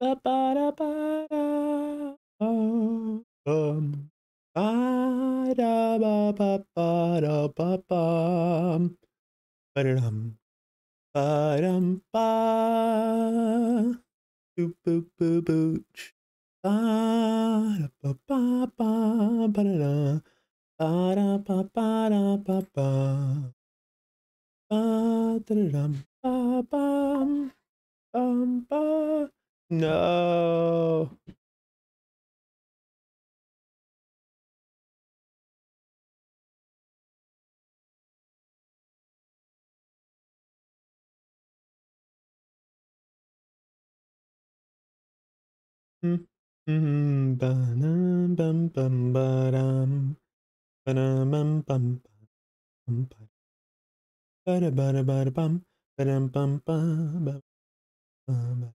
ba ba da ba da bum bum bum da dum ba bum bum ba no Mm, mm, ba-dum,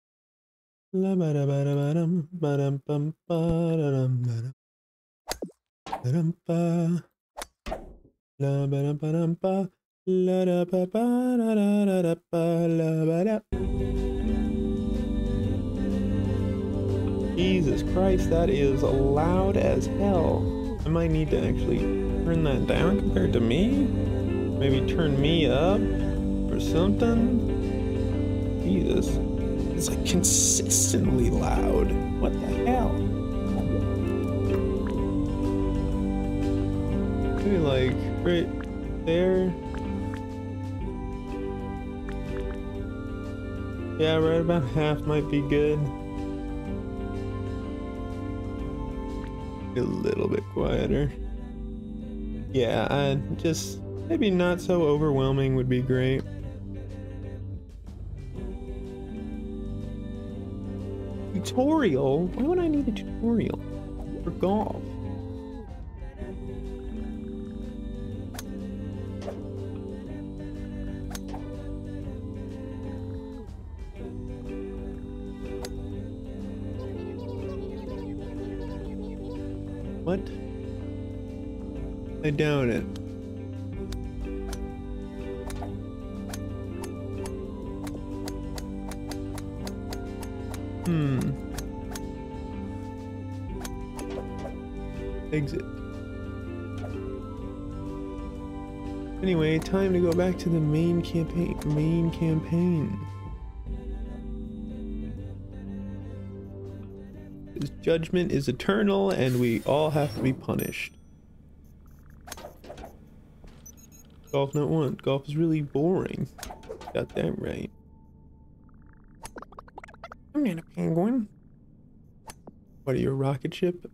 Jesus Christ, that is loud as hell. I might need to actually turn that down compared to me. Maybe turn me up or something. Jesus. It's like consistently loud. What the hell? Maybe like right there. Yeah, right about half might be good. A little bit quieter. Yeah, I just maybe not so overwhelming would be great. Tutorial? Why would I need a tutorial for golf? What? I doubt it. Hmm. Exit. Anyway, time to go back to the main campaign. Main campaign. His judgment is eternal, and we all have to be punished. Golf note one. Golf is really boring. Got that right. I'm not a penguin. What are you, a rocket ship?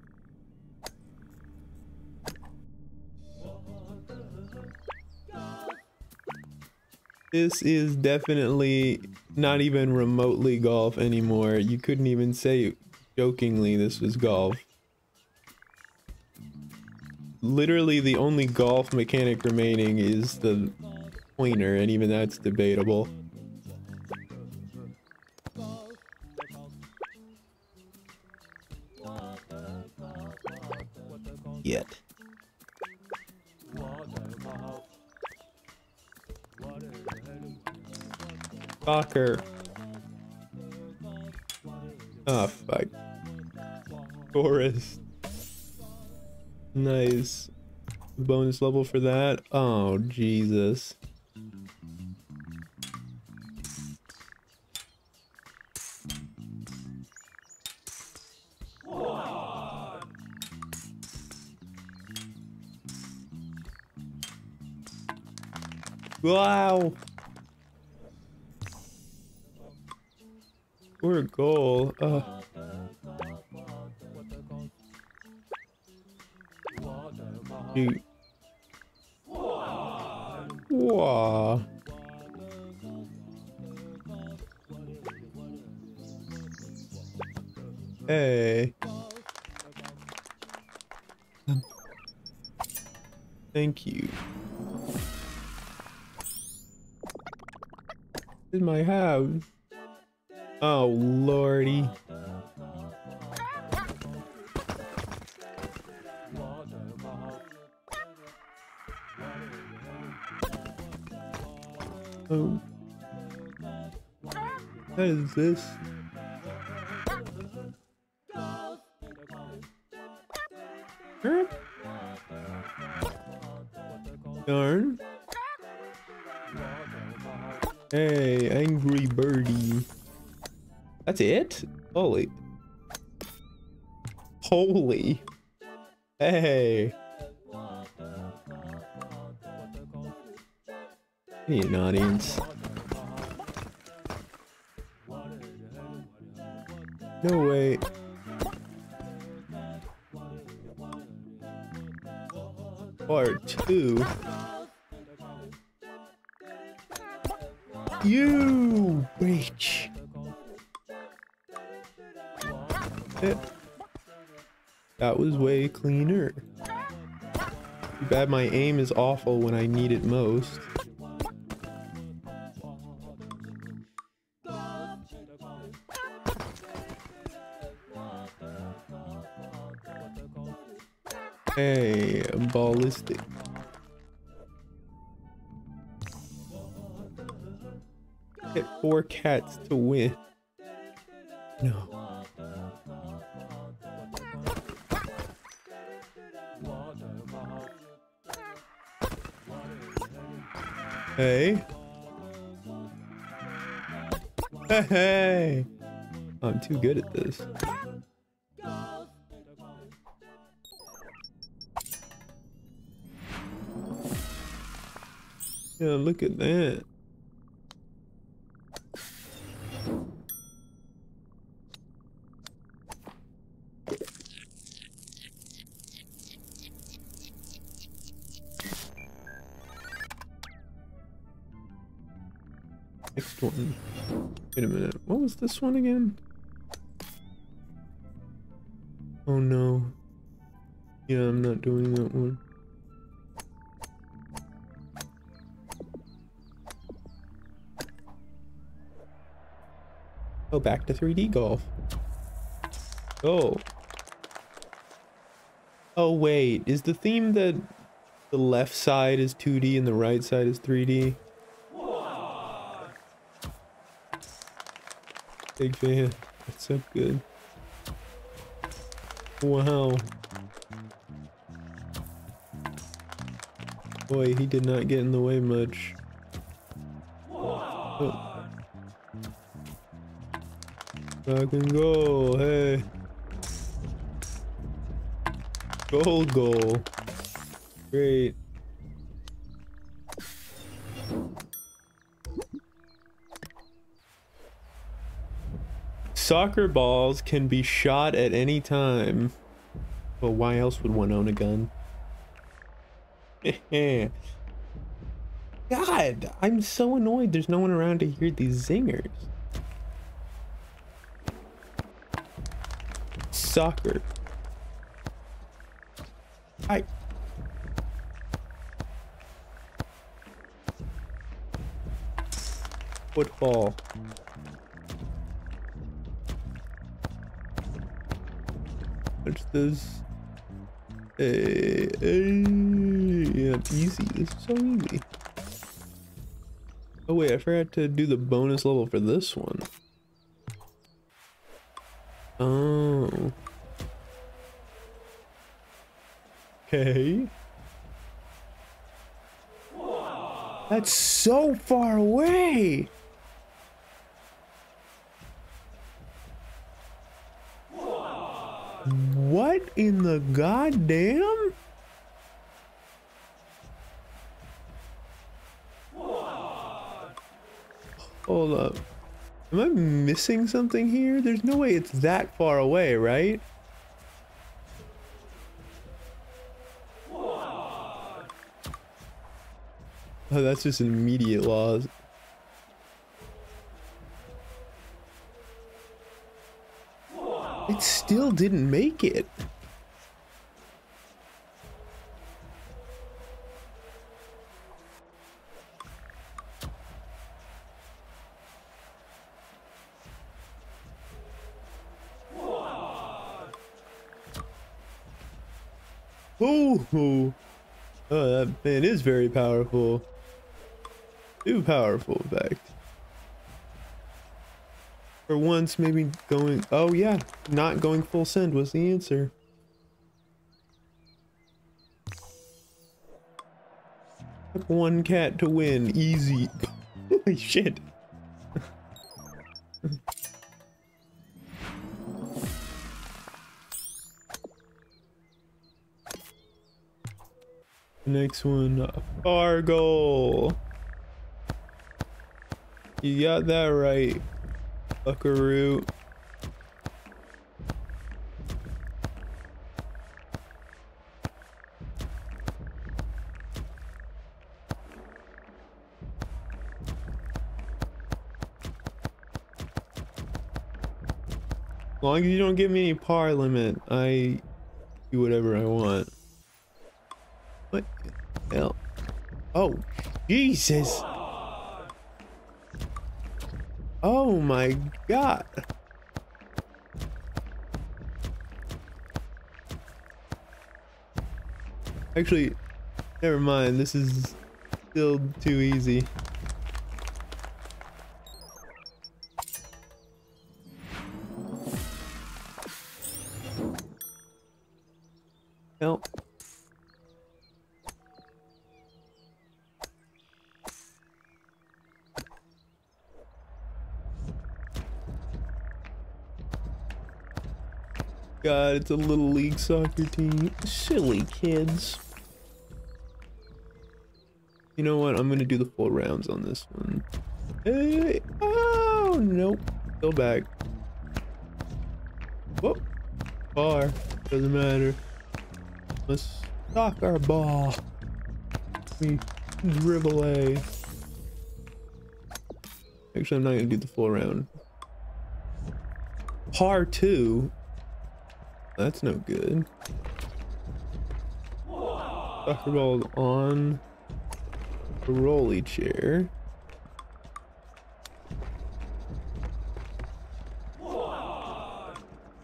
This is definitely not even remotely golf anymore. You couldn't even say jokingly this was golf. Literally the only golf mechanic remaining is the pointer, and even that's debatable. Soccer. Oh, fuck. Forest. Nice. Bonus level for that. Oh, Jesus. Wow. Or a goal. Uh. Wow. Hey. Thank you. This is my house. Oh, lordy. Oh. What is this? That's it? Holy. Holy. Hey. Need an audience. No way. Part two. You bitch. That was way cleaner. Too bad my aim is awful when I need it most. Hey, ballistic. Get four cats to win. No. Hey. Hey. I'm too good at this. Yeah, look at that. Wait a minute. What was this one again? Oh no. Yeah, I'm not doing that one. Oh, back to 3D golf. Oh. Oh, wait. Is the theme that the left side is 2D and the right side is 3D? Big fan. That's so good. Wow. Boy, he did not get in the way much. Oh. I can go, hey. Goal, goal. Great. Soccer balls can be shot at any time. Well, why else would one own a gun? God, I'm so annoyed there's no one around to hear these zingers. Soccer. I... Football. This? Hey, hey, yeah, easy. This is so easy. Oh wait, I forgot to do the bonus level for this one. Oh. Okay. That's so far away. What in the goddamn? Hold up. Am I missing something here? There's no way it's that far away, right? Oh, that's just an immediate loss. It still didn't make it. Ooh. Oh, that man is very powerful. Too powerful, in fact. For once, maybe going... Oh, yeah. Not going full send was the answer. One cat to win. Easy. Holy shit. Next one, Fargle. You got that right, Buckaroo. As long as you don't give me any par limit, I do whatever I want. What the hell? Oh, Jesus. Oh my god. Actually, never mind. This is still too easy. It's a little league soccer team. Silly kids. You know what? I'm gonna do the full rounds on this one. Hey! Oh, nope. Still back. Whoop. Bar. Doesn't matter. Let's knock our ball. We dribble A. Actually, I'm not gonna do the full round. Par 2? That's no good. Soccer ball on the rolly chair.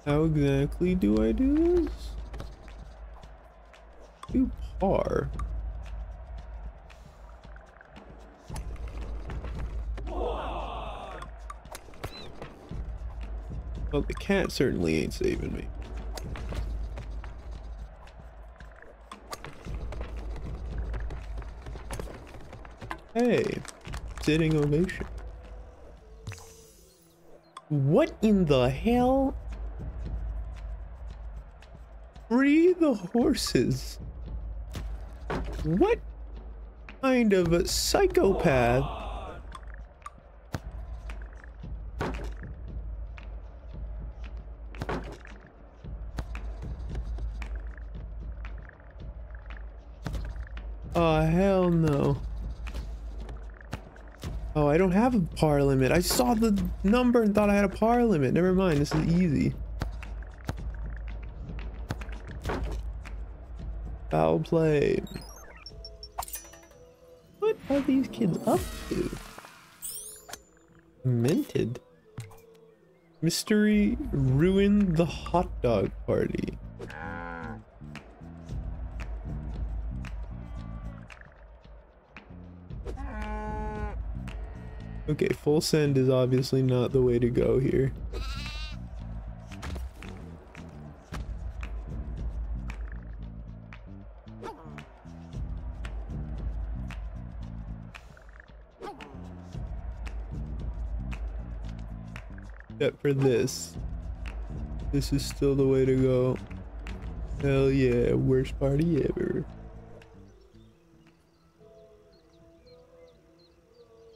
How exactly do I do this? Do par. Well, the cat certainly ain't saving me. Hey, sitting ovation. What in the hell? Free the horses. What kind of a psychopath? Don't have a par limit. I saw the number and thought I had a par limit. Never mind, this is easy. Foul play. What are these kids up to? Minted. Mystery ruined the hot dog party. Okay, full send is obviously not the way to go here. Except for this. This is still the way to go. Hell yeah, worst party ever.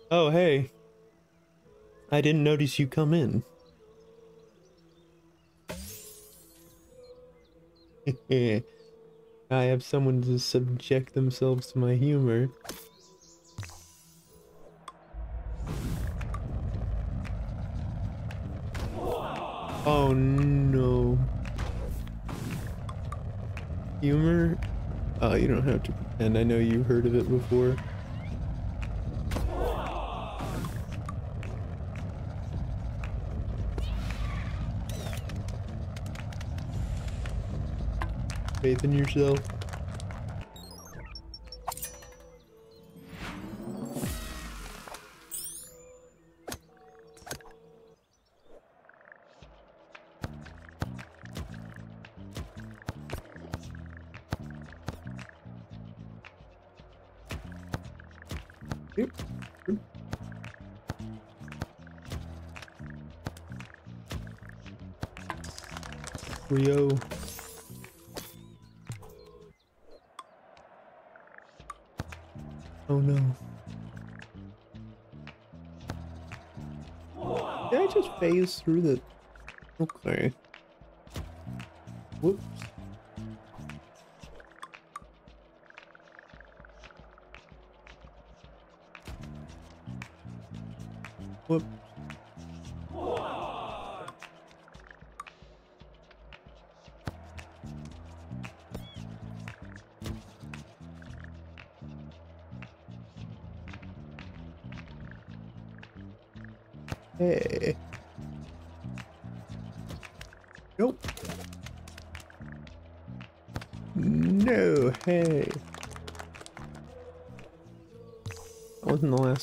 Oh, hey. I didn't notice you come in. I have someone to subject themselves to my humor. Oh no. Humor? Oh, you don't have to pretend. I know you heard of it before. Faith in yourself. Oh no. Did I just phase through the... Okay. Whoops. Whoop.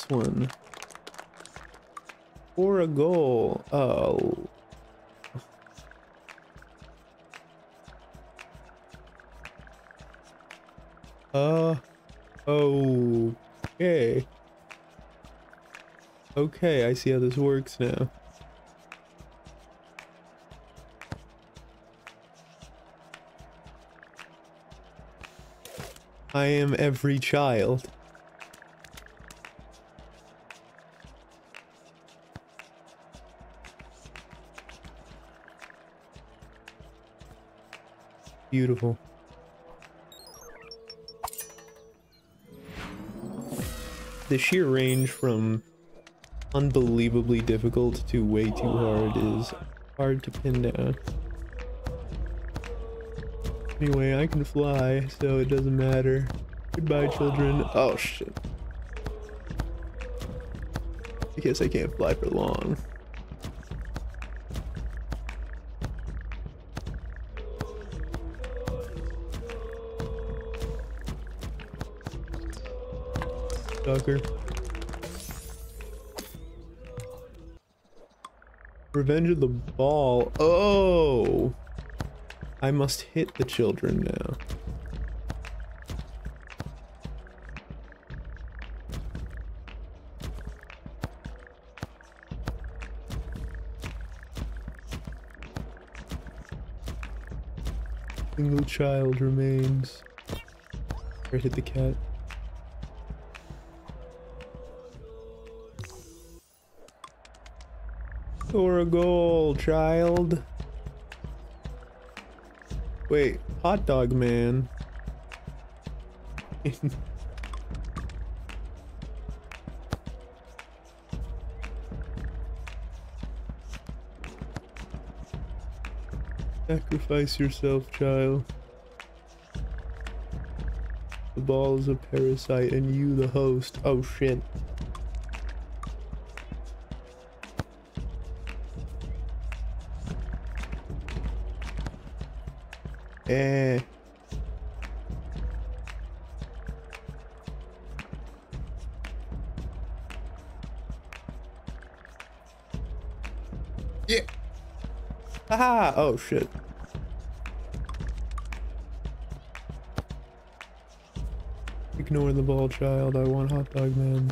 One. For a goal. Oh. Uh. Okay. Okay, I see how this works now. I am every child. Beautiful. The sheer range from unbelievably difficult to way too hard is hard to pin down. Anyway, I can fly, so it doesn't matter. Goodbye, children. Oh, shit. I guess I can't fly for long. Sucker. Revenge of the Ball. Oh! I must hit the children now. Single child remains. Or hit the cat. Score a goal, child. Wait, hot dog man. Sacrifice yourself, child. The ball is a parasite and you the host. Oh shit. Eh. Yeah. Haha. Oh shit. Ignore the ball, child. I want hot dog man.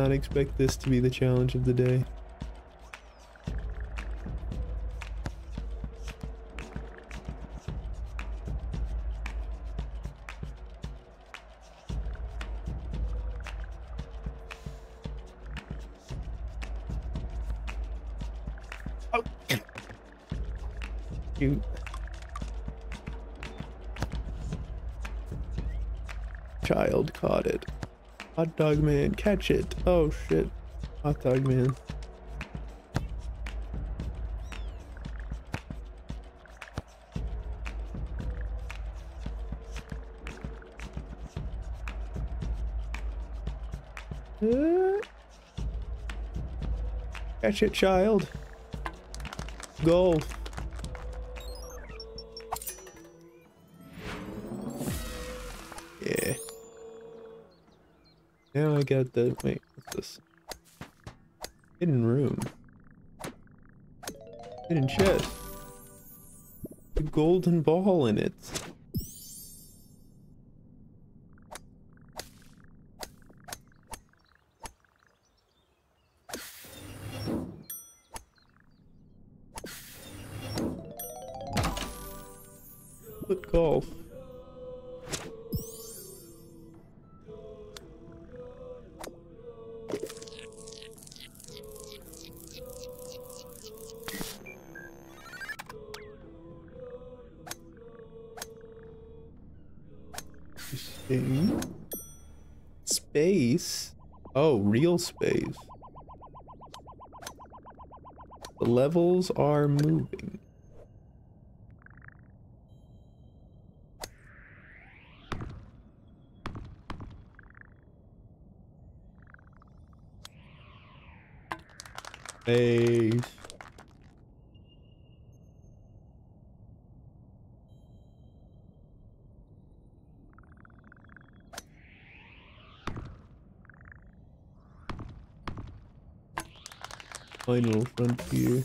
Not expect this to be the challenge of the day. Oh. Child caught it. Dog man, catch it. Oh shit. Hot dog man. Catch it, child. Goal. I the wait, what's this? Hidden room. Hidden chest. A golden ball in it. Levels are moving. Space. Final frontier.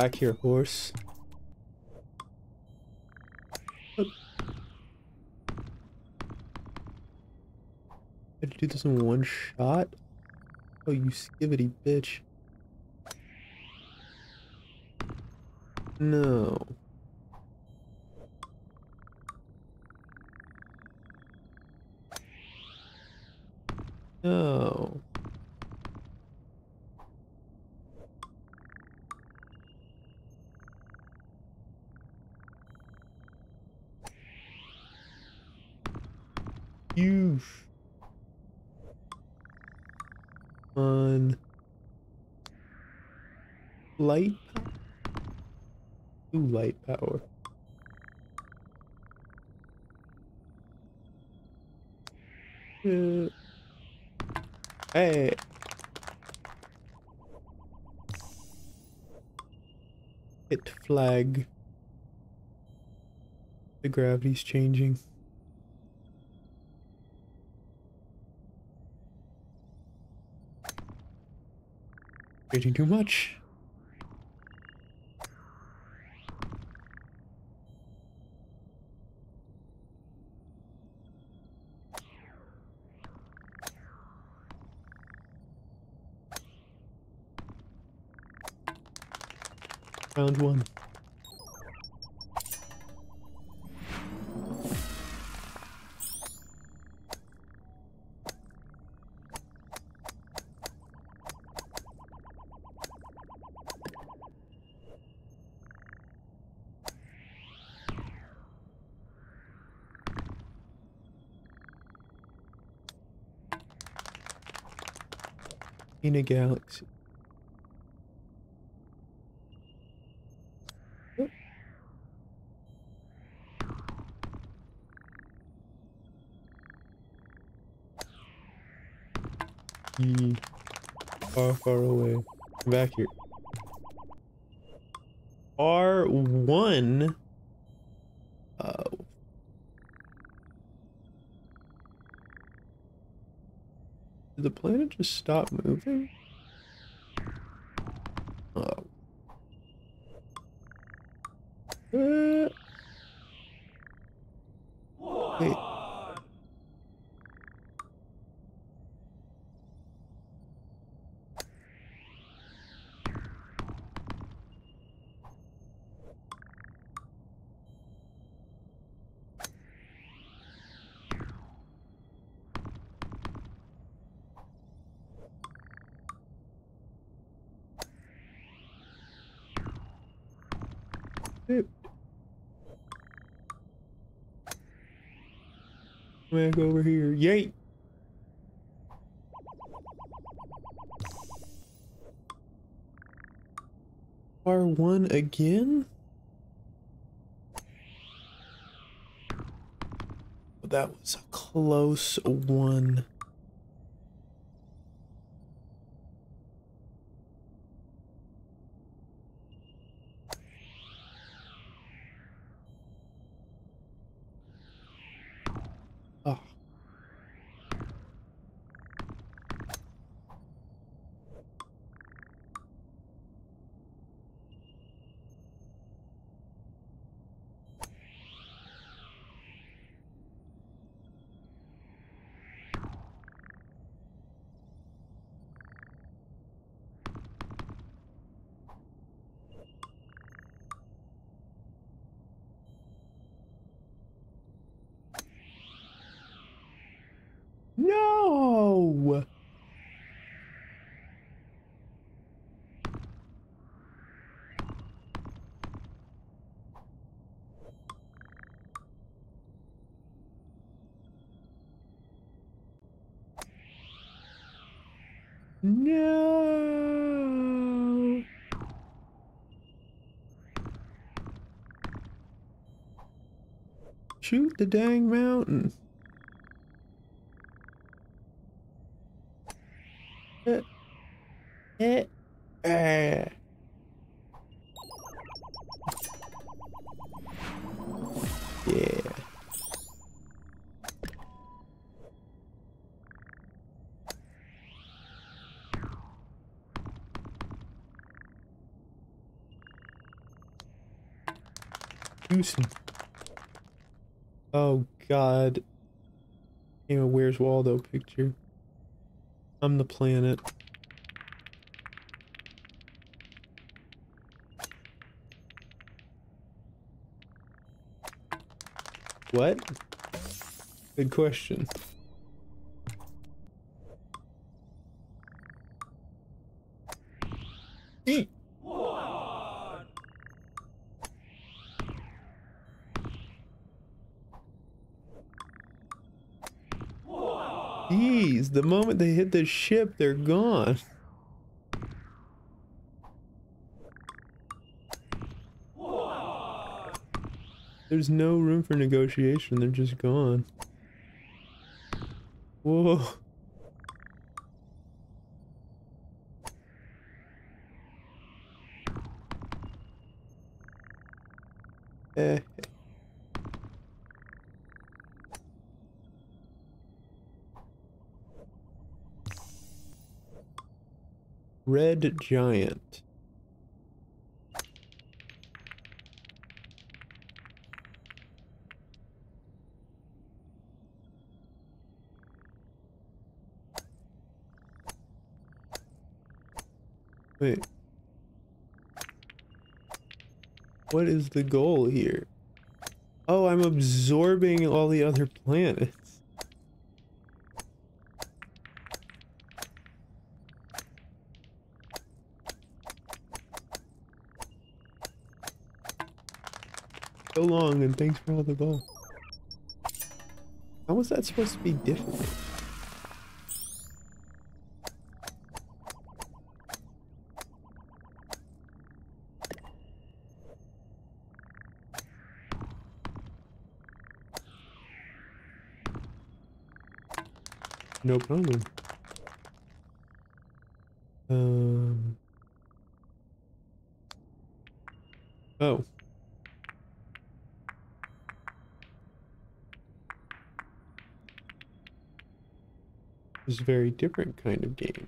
Back here, horse. Up. Had to do this in one shot? Oh, you skivity bitch. No. Light power. Hey. Hit flag. The gravity's changing. Creating too much. In a galaxy. Ye- Far, far away. Come Back here. R1. Oh. Did the planet stop moving? Back over here. Yay! R1 again? That was a close one. No. Shoot the dang mountain. Houston. Oh god. Came a Where's Waldo picture. I'm the planet. What? Good question. Eat. Jeez, the moment they hit the ship, they're gone. There's no room for negotiation, they're just gone. Whoa. Eh. Red Giant. Wait. What is the goal here? Oh, I'm absorbing all the other planets. So long and thanks for all the gold. How was that supposed to be difficult? No problem. Um. Oh. Is a very different kind of game.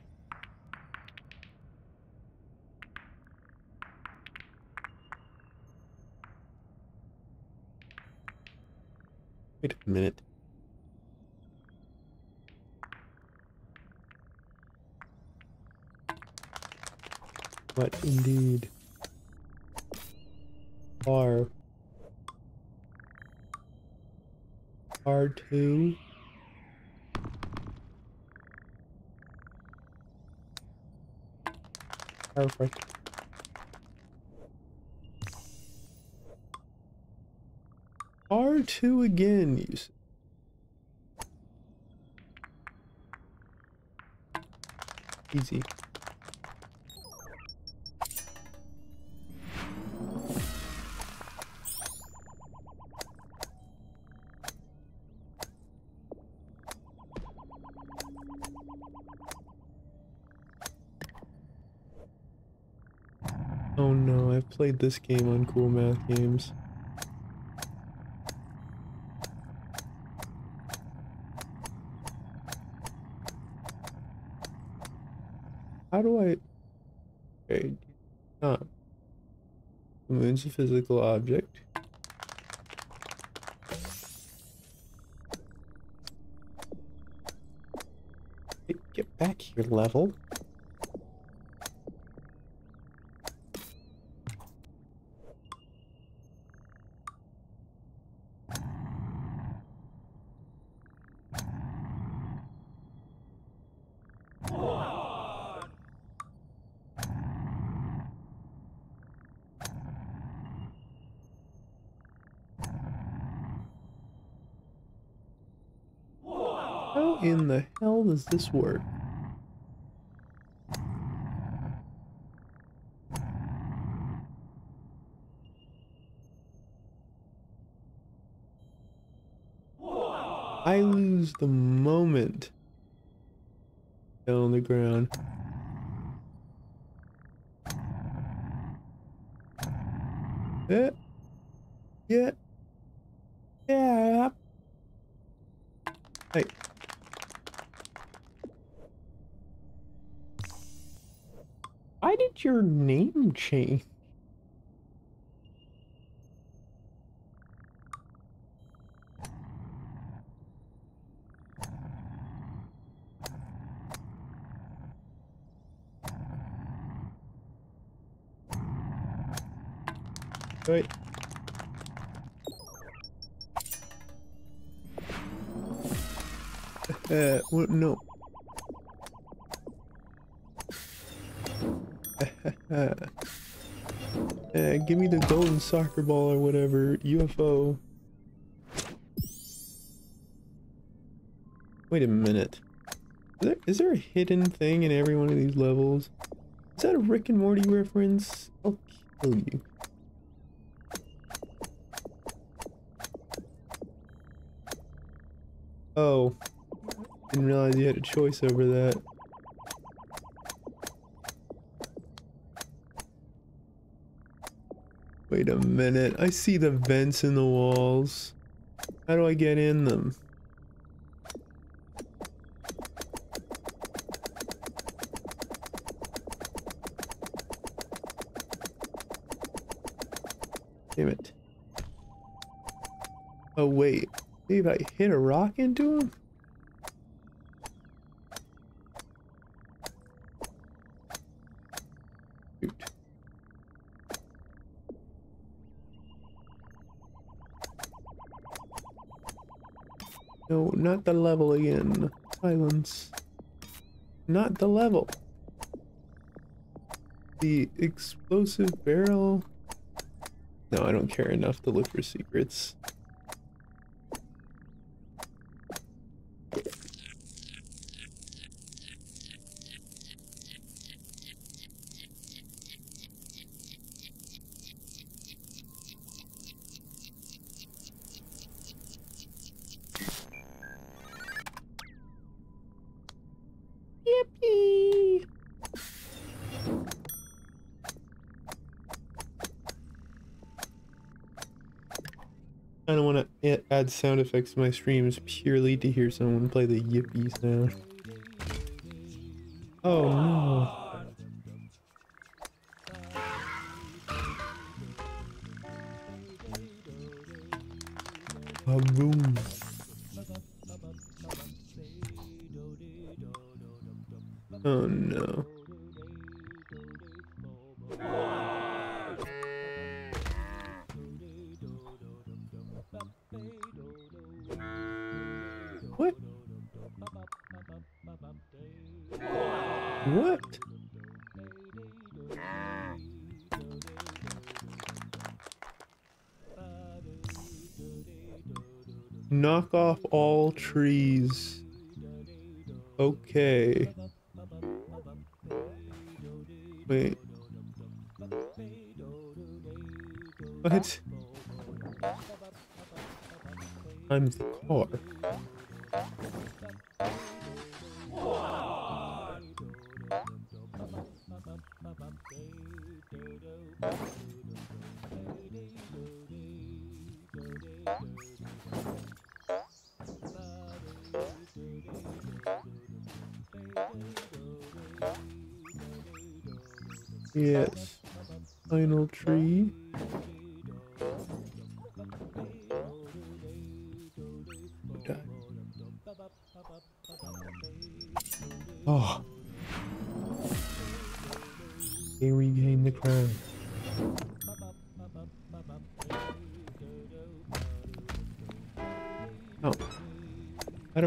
Wait a minute. What indeed are R2 Perfect. R2 again, you s- Easy. Played this game on Cool Math Games. How do I... Okay, ah. The moon's a physical object. Get back here, level. does this work? I lose the moment. On the ground. Yeah. Yeah. Yeah. Hey. Your name change? Wait. Uh, what? No. Give me the golden soccer ball or whatever. UFO. Wait a minute. Is there, is there a hidden thing in every one of these levels? Is that a Rick and Morty reference? I'll kill you. Oh. Didn't realize you had a choice over that. Wait a minute. I see the vents in the walls. How do I get in them? Damn it. Oh wait. Maybe I hit a rock into him? Not the level again. Silence. Not the level. The explosive barrel. No, I don't care enough to look for secrets. Sound effects to my streams purely to hear someone play the yippee sound. Oh trees. Okay.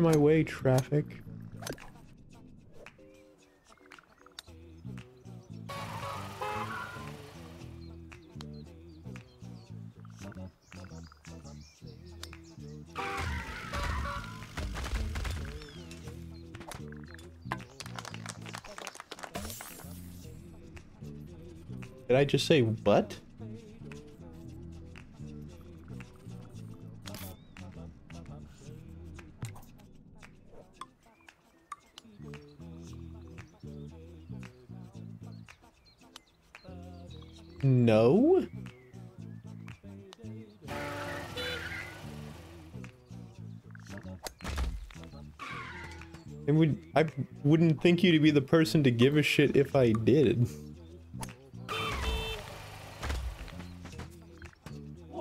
Of my way, traffic. Did I just say what? I wouldn't think you to be the person to give a shit if I did.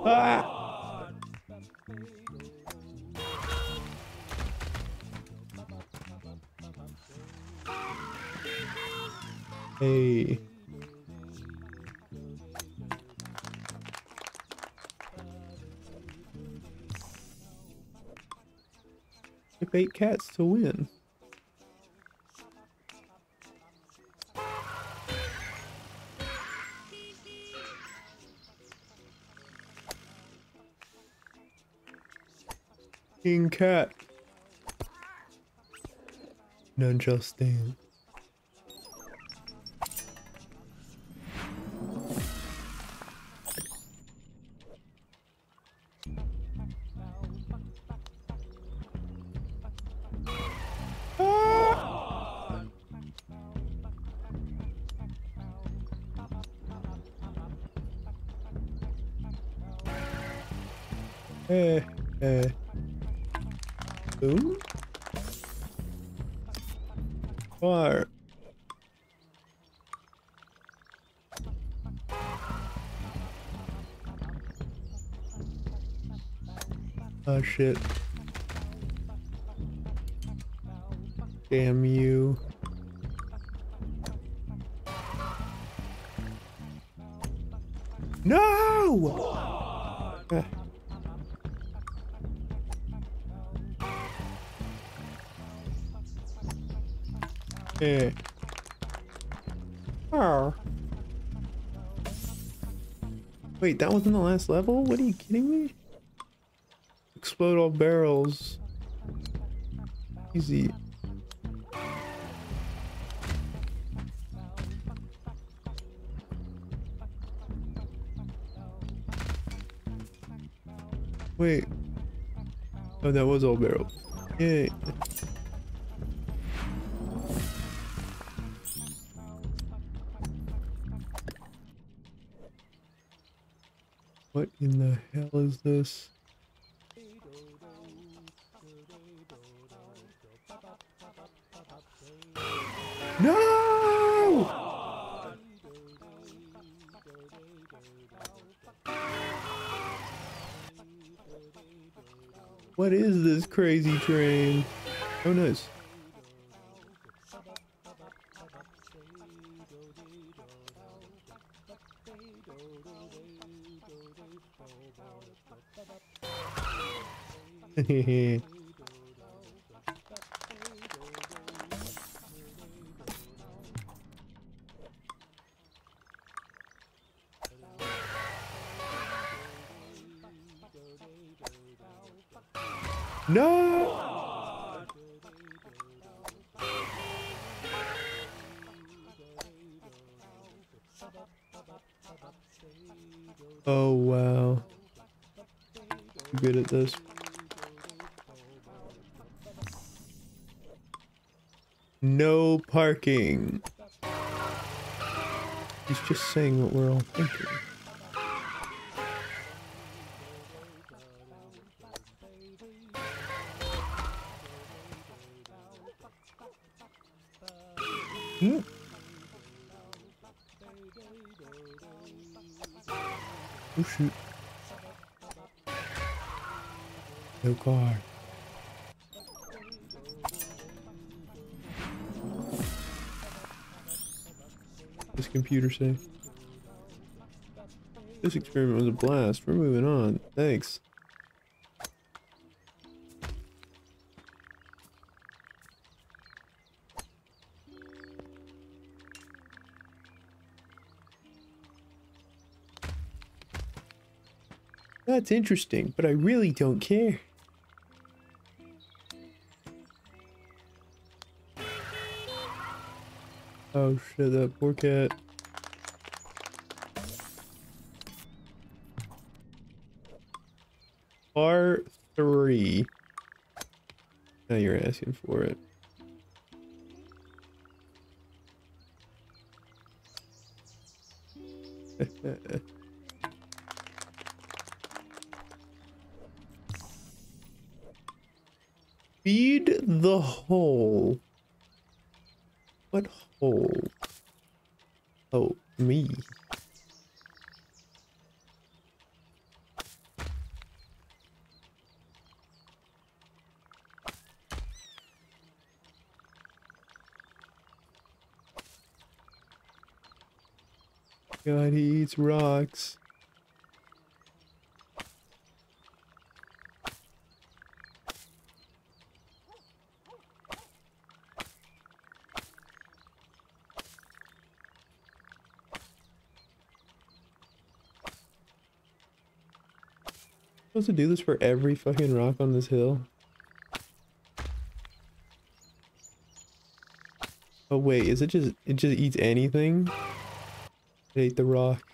Ah! Hey. If eight cats to win. Cat. None shall stand. Eh, eh. Fire. Oh ah, shit. Damn you. No! Yeah. Oh. Wait, that wasn't the last level? What are you kidding me? Explode all barrels. Easy. Wait. Oh, that was all barrels. Yay. Crazy train? Oh, nice. no! No parking. He's just saying what we're all thinking. Computer say. This experiment was a blast. We're moving on. Thanks. That's interesting, but I really don't care. Oh shit, that poor cat. Part three. Now you're asking for it. Uh, Feed the hole. What hole? Oh, me. Eats rocks. Supposed to do this for every fucking rock on this hill? Oh wait, is it just it just eats anything? It ate the rock.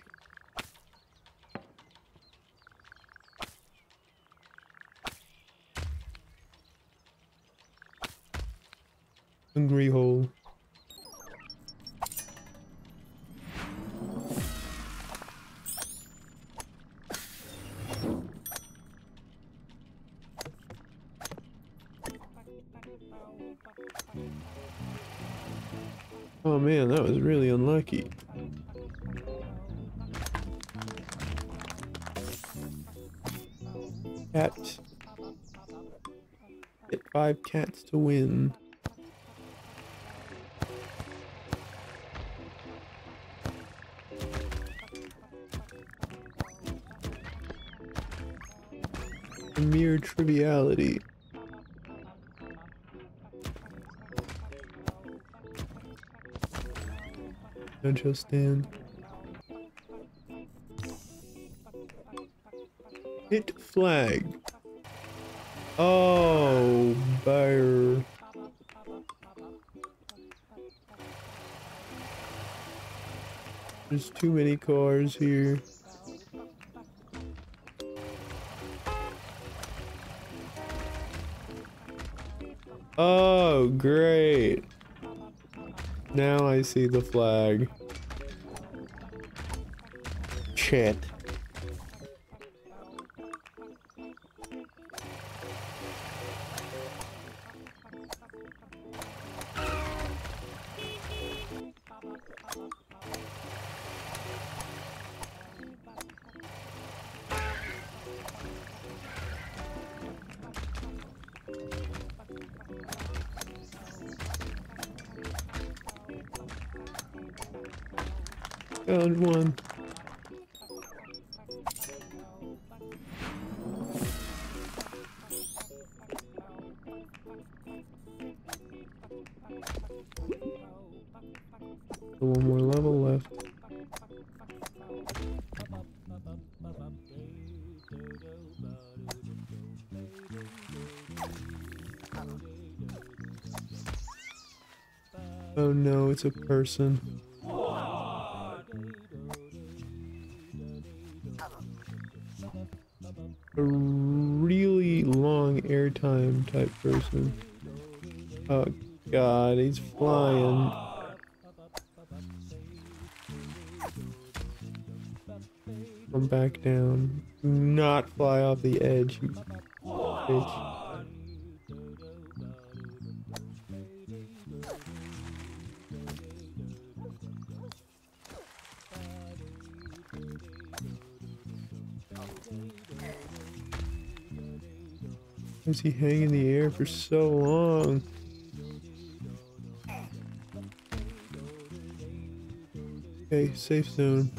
Cats to win. Mere triviality. Don't you stand? Hit flag. Too many cars here. Oh, great. Now I see the flag. Shit. It's a person. A really long airtime type person. Oh god, he's flying. Come back down. Do Not fly off the edge, you bitch. Hanging in the air for so long? Okay, safe zone.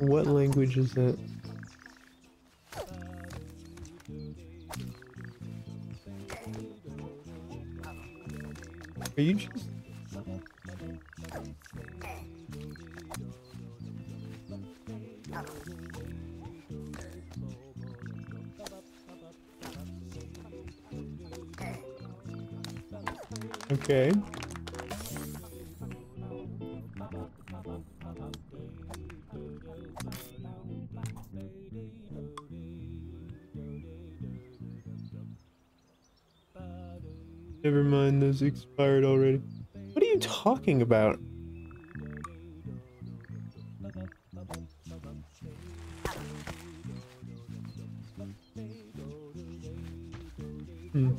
What language is that? Are you just... Okay. Never mind, those expired already. What are you talking about? Hmm.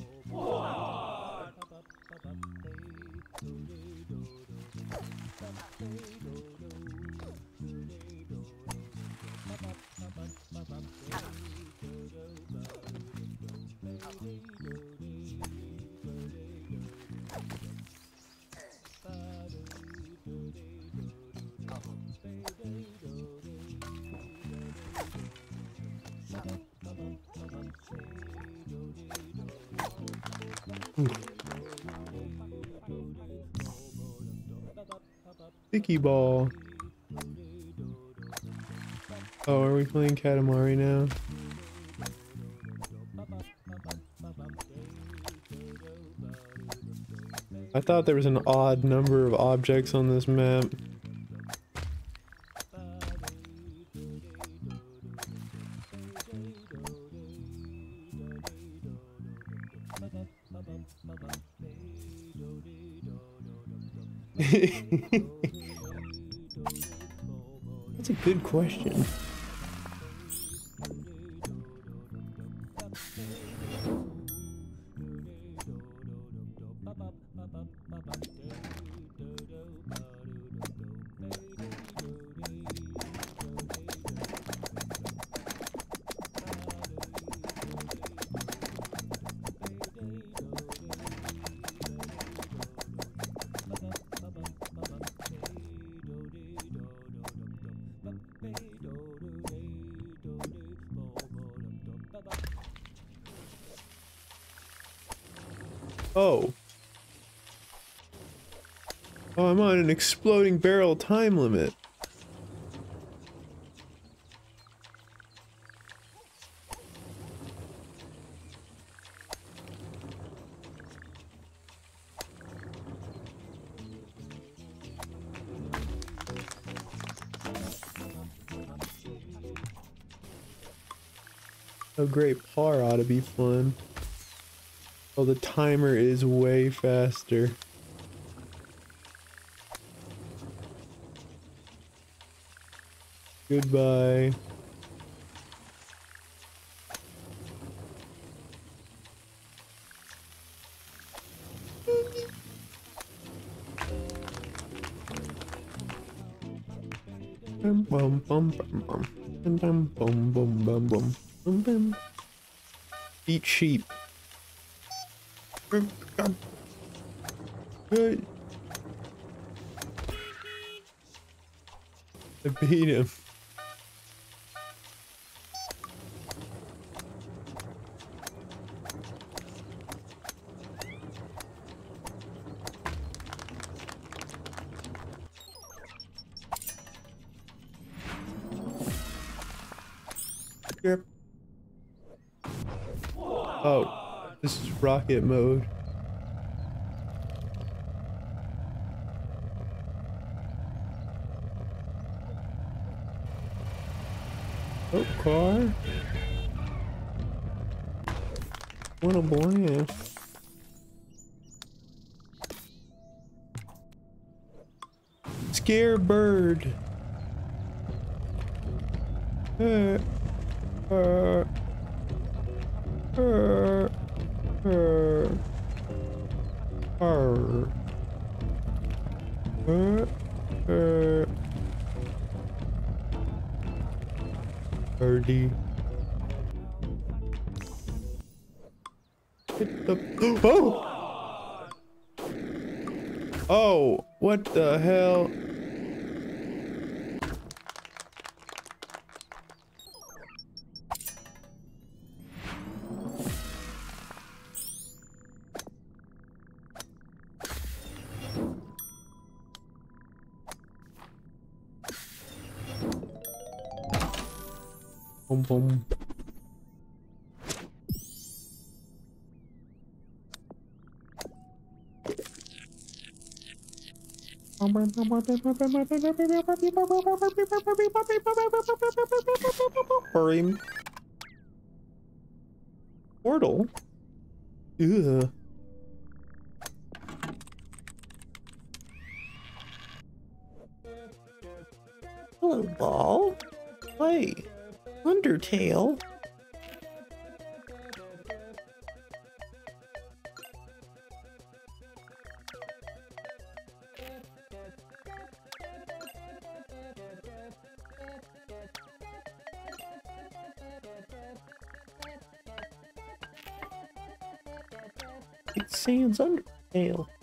Sticky ball. Oh, are we playing Katamari now? I thought there was an odd number of objects on this map. Question. An exploding barrel time limit. Oh great, par ought to be fun. Oh, the timer is way faster. Goodbye. Bum bum bum bum bum bum bum bum bum bum bum. Eat sheep. Good. I beat him. Rocket mode. Oh, car. What a blast. Scare bird. Uh, uh, uh, uh, uh, uh, uh, birdie. Hit the oh oh what the hell Boom boom. Portal? Ugh. Undertale. It Sans Undertale.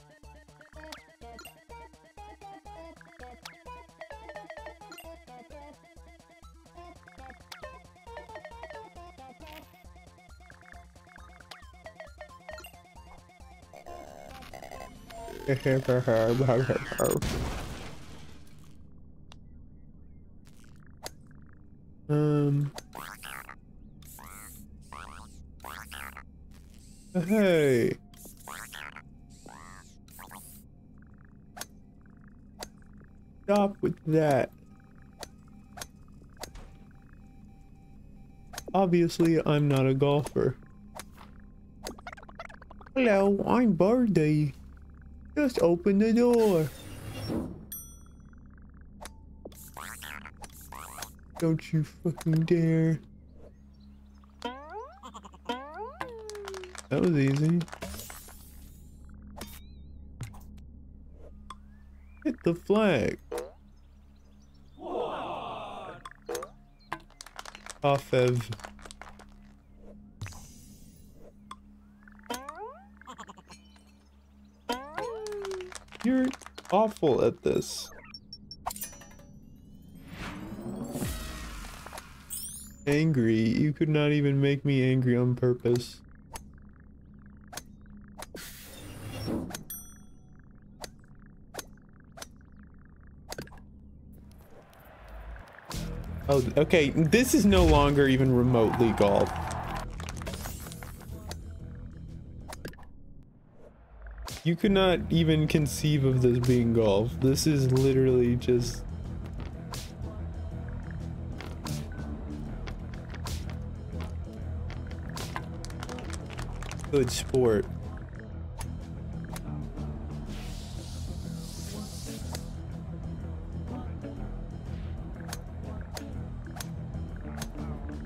Um. Hey. Stop with that. Obviously, I'm not a golfer. Hello, I'm Birdie. Just open the door. Don't you fucking dare. That was easy. Hit the flag. Offev. You're awful at this. Angry. You could not even make me angry on purpose. Oh, okay. This is no longer even remotely golf. You could not even conceive of this being golf. This is literally just... Good sport.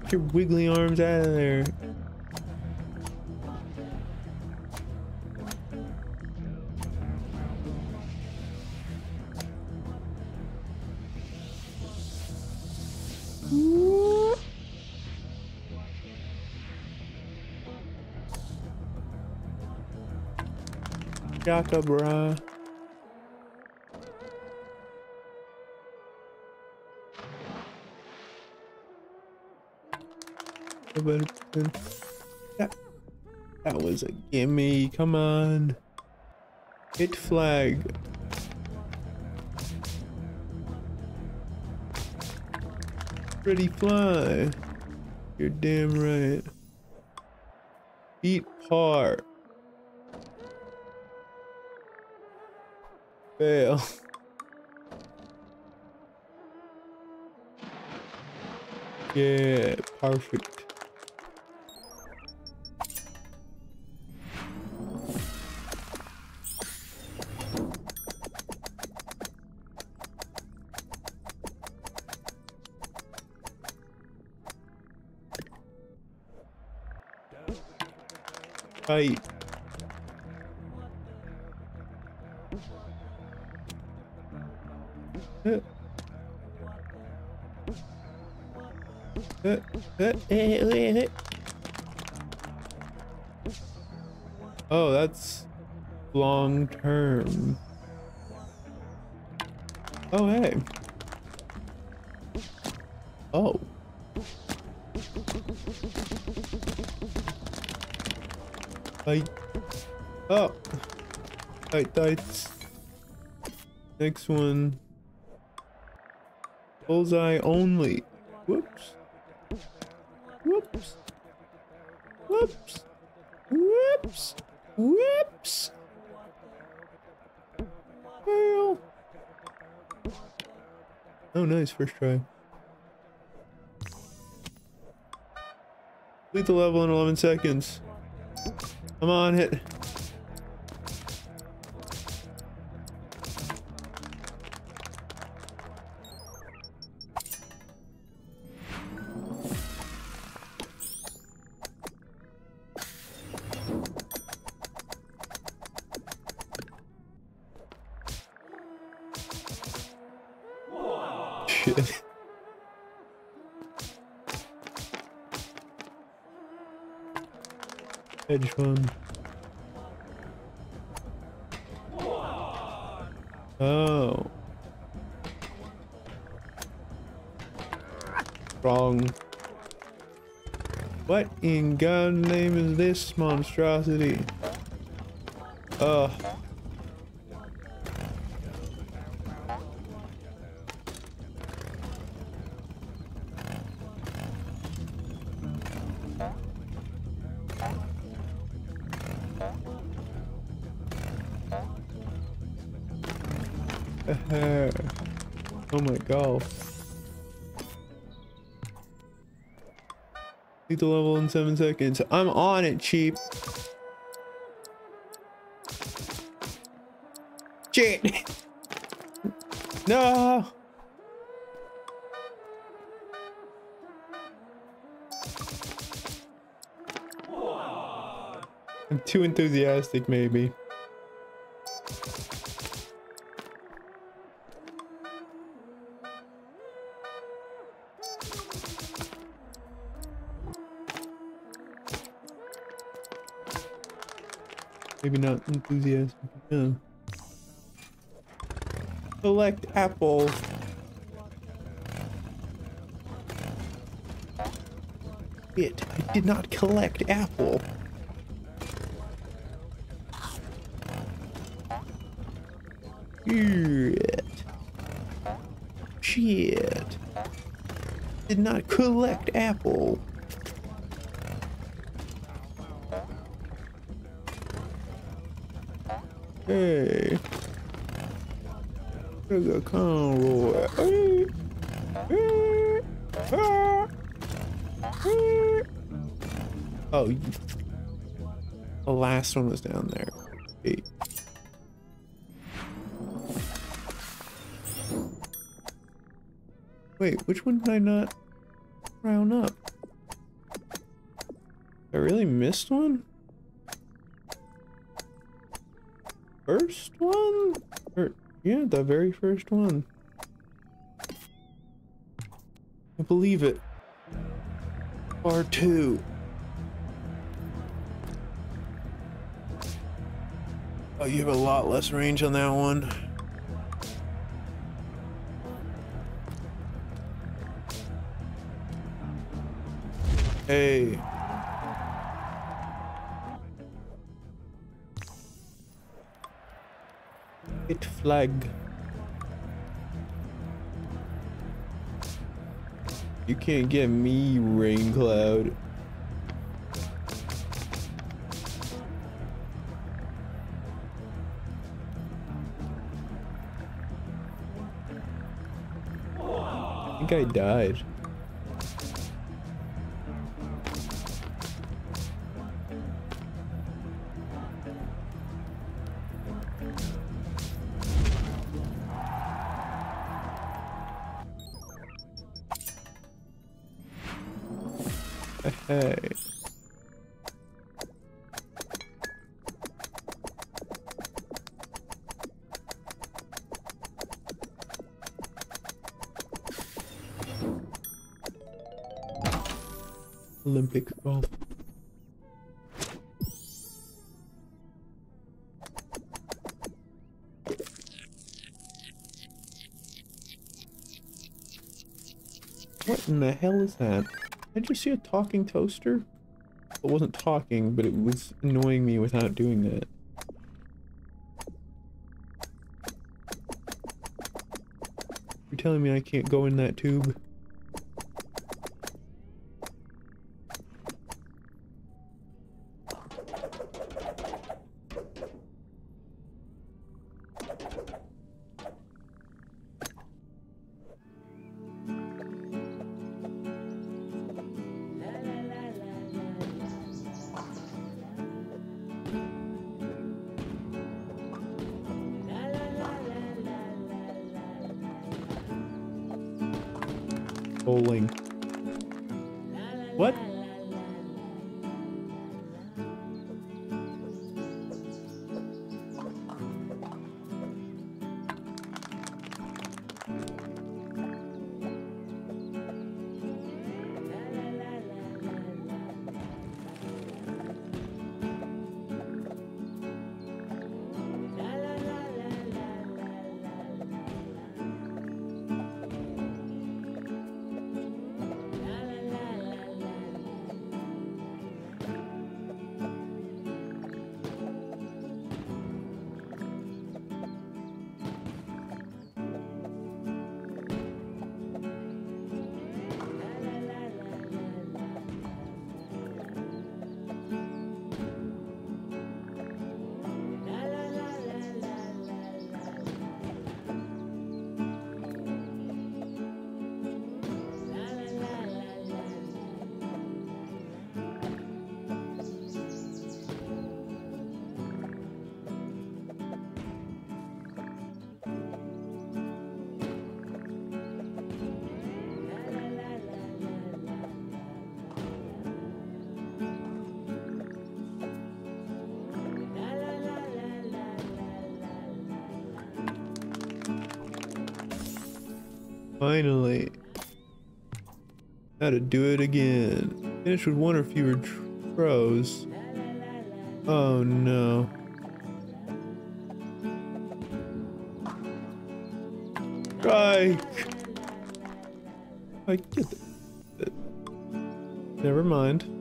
Get your wiggly arms out of there. Shaka, bruh. That, that was a gimme. Come on. Hit flag. Pretty fly. You're damn right. Eat par. Fail. Yeah, perfect. Right. Oh, that's long term. Oh, hey. Oh. Fight. Oh. Tight tights. Next one. Bullseye only. Whoops. Whoops. Whoops. Whoops. Whoops. Fail. Oh, nice. First try. Complete the level in 11 seconds. Come on, hit. Fund. Oh. Wrong. What in God's name is this monstrosity? Ugh. Need the level in seven seconds. I'm on it, cheap. Shit. no. I'm too enthusiastic, maybe. Maybe not enthusiastic. Yeah. Select apple. It. I did not collect apple. Shit. Shit. Did not collect apple. Ah. Oh, the last one was down there. Hey. Wait, which one did I not round up? I really missed one? Yeah, the very first one. I believe it. R2. Oh, you have a lot less range on that one. Hey. Hit flag. You can't get me, Rain Cloud. I think I died. Hell is that? Did you see a talking toaster? It wasn't talking, but it was annoying me without doing that. You're telling me I can't go in that tube? Finally. How to do it again. Finish with one or fewer throws. Oh no. Strike! I get it. Never mind.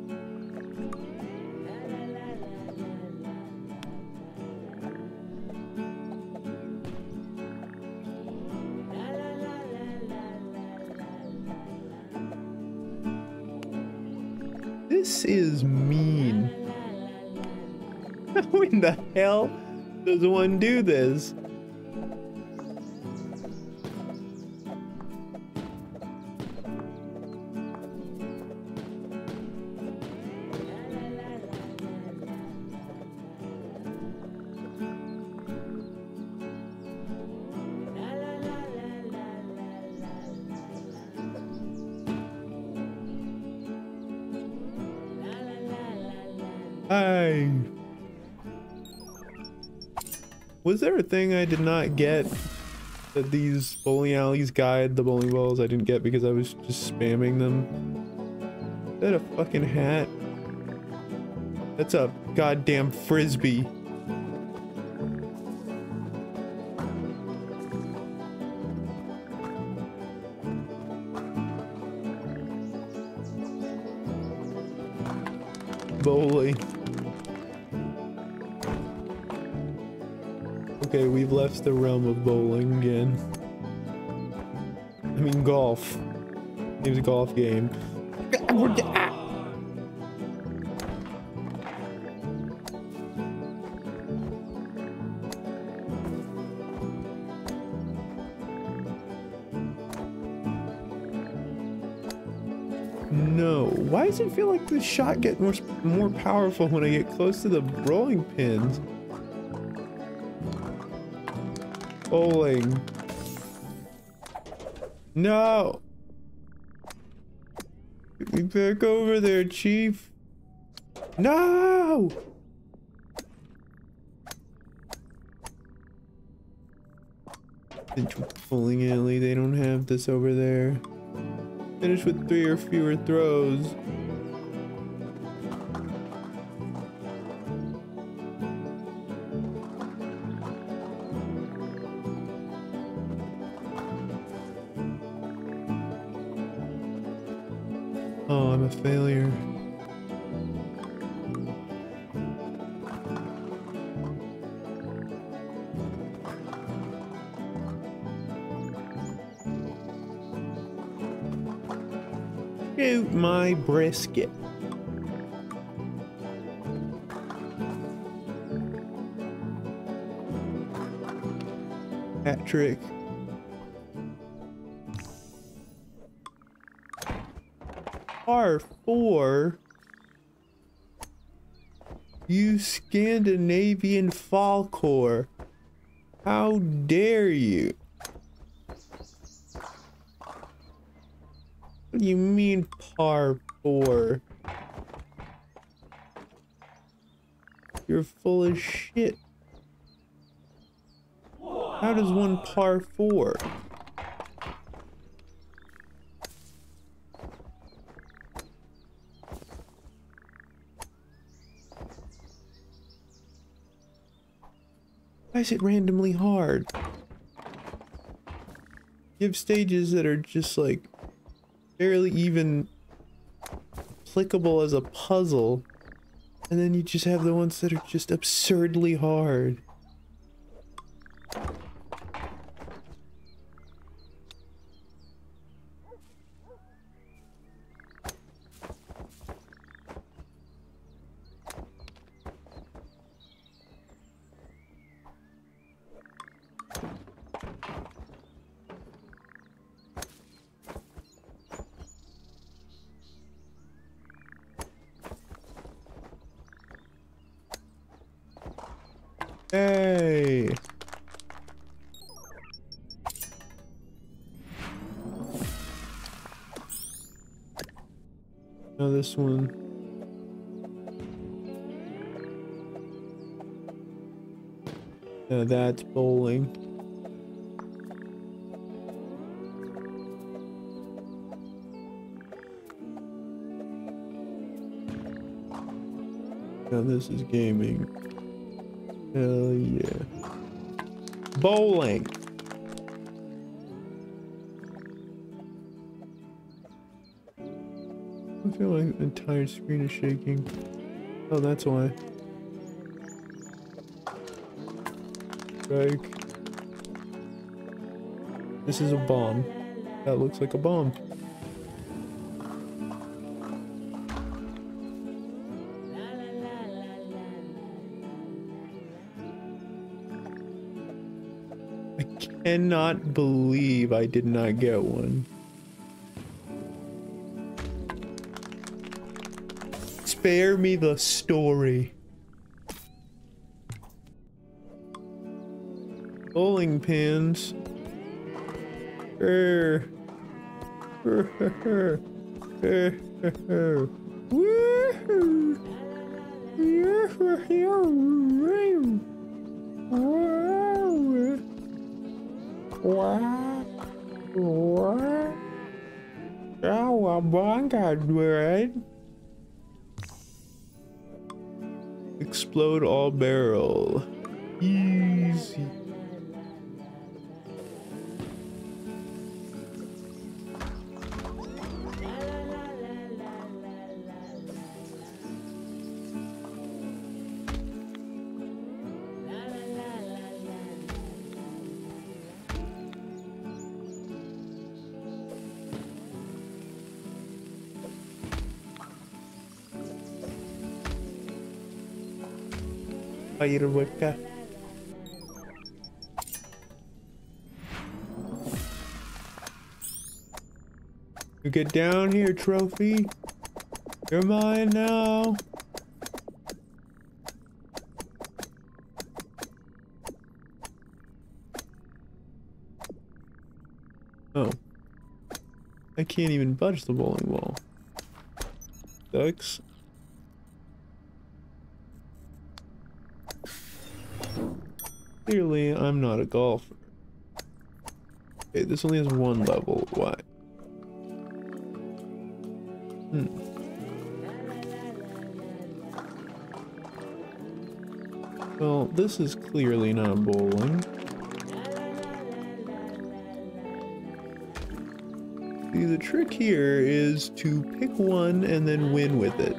Does one do this? Was there a thing I did not get that these bowling alleys guide the bowling balls I didn't get because I was just spamming them? Is that a fucking hat? That's a goddamn frisbee. The realm of bowling again. I mean golf. It was a golf game. No. Why does it feel like the shot gets more more powerful when I get close to the rolling pins? Bowling. No. Get me back over there, Chief. No! Central Bowling Alley, they don't have this over there. Finish with three or fewer throws. Oh, I'm a failure. Shoot my brisket. Hat trick. R4? You Scandinavian Falcor. How dare you? What do you mean par 4? You're full of shit. How does one par 4? Why is it randomly hard? You have stages that are just like barely even applicable as a puzzle. And then you just have the ones that are just absurdly hard. this one. Uh, that's bowling. Now this is gaming. Hell yeah. Bowling! Feel like the entire screen is shaking. Oh, that's why. Strike. This is a bomb. That looks like a bomb. I cannot believe I did not get one. Spare me the story. Bowling pins. Er. Er, er, er. Er, er, er. Woohoo! Wow. Wow. Cowabunga, Explode all barrel. Easy. You get down here, trophy. You're mine now. Oh. I can't even budge the bowling ball. Ducks. Clearly, I'm not a golfer. Okay, this only has one level. Why? Hmm. Well, this is clearly not bowling. See, the trick here is to pick one and then win with it.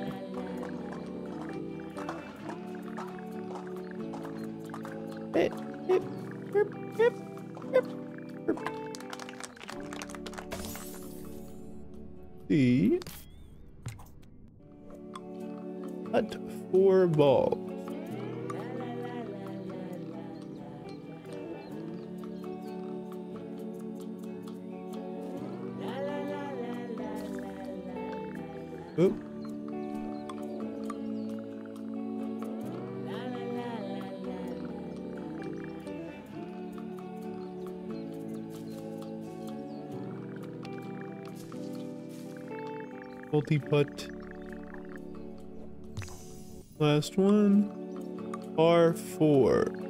Multi putt. Last one. R4. R4!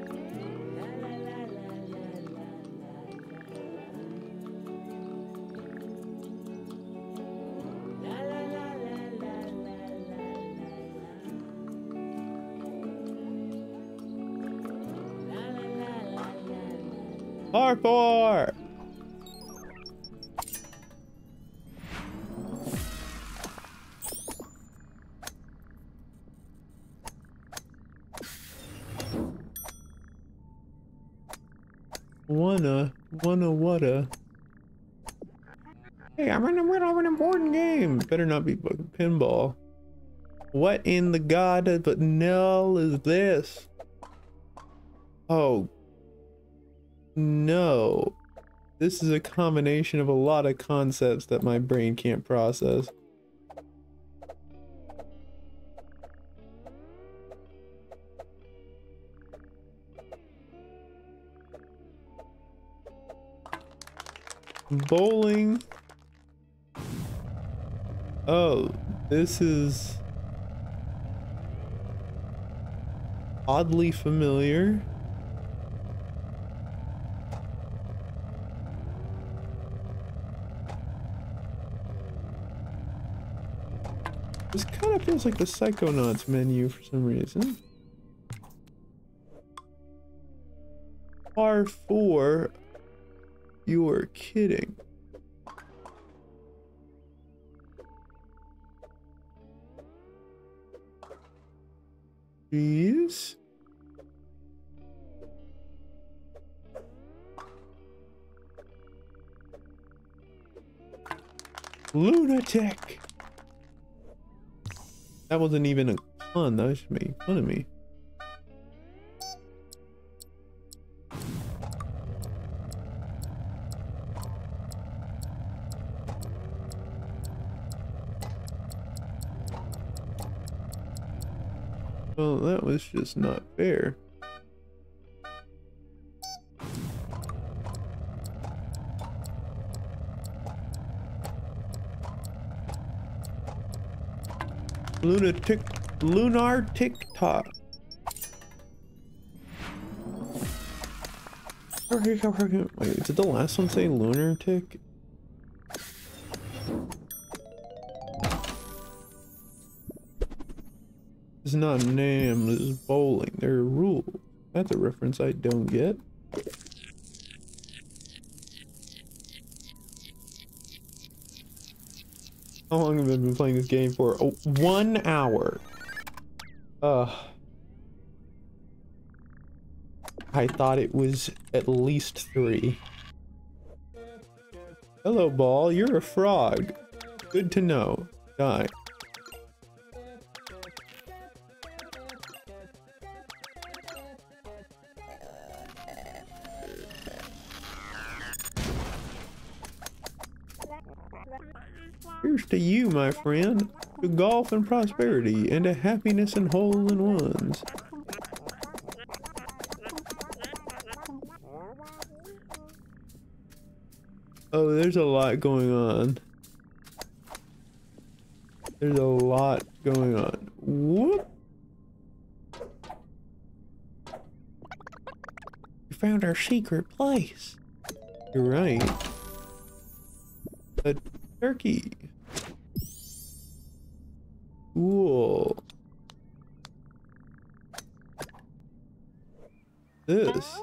Wanna, wanna, whatta. Uh? Hey, I'm in the middle of an important game. Better not be fucking pinball. What in the god of hell is this? Oh. No. This is a combination of a lot of concepts that my brain can't process. Bowling. Oh, this is oddly familiar. This kind of feels like the Psychonauts menu for some reason. R4? You are kidding. Jeez. Lunatic! That wasn't even a pun, that was just making fun of me. That was just not fair. Lunatic, lunar TikTok. Wait, did the last one say lunar It's not a name, it's bowling. There are rules. That's a reference I don't get. How long have I been playing this game for? Oh, one hour. Uh. I thought it was at least three. Hello, ball. You're a frog. Good to know. Die. My friend, to golf and prosperity, and to happiness and hole-in-ones. Oh, there's a lot going on. There's a lot going on. Whoop! We found our secret place. You're right. A turkey. Cool. This.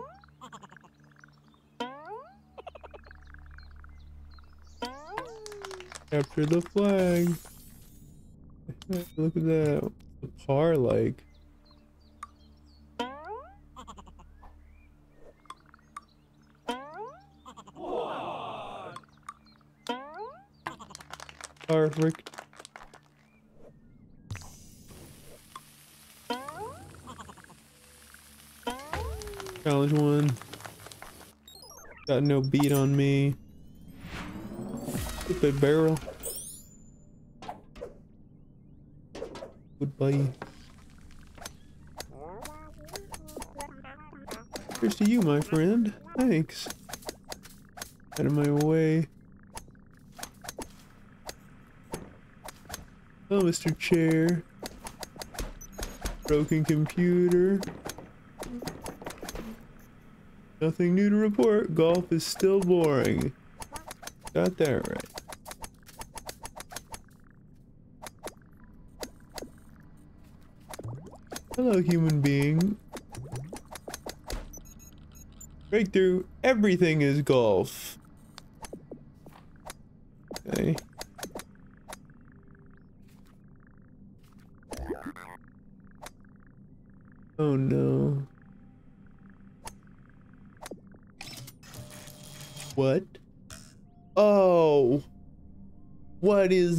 Capture the flag. Look at that. The par like. Perfect. Challenge one. Got no beat on me. Stupid barrel. Goodbye. Here's to you, my friend. Thanks. Out of my way. Oh, Mr. Chair. Broken computer. Nothing new to report. Golf is still boring. Got that right. Hello, human being. Breakthrough. Everything is golf.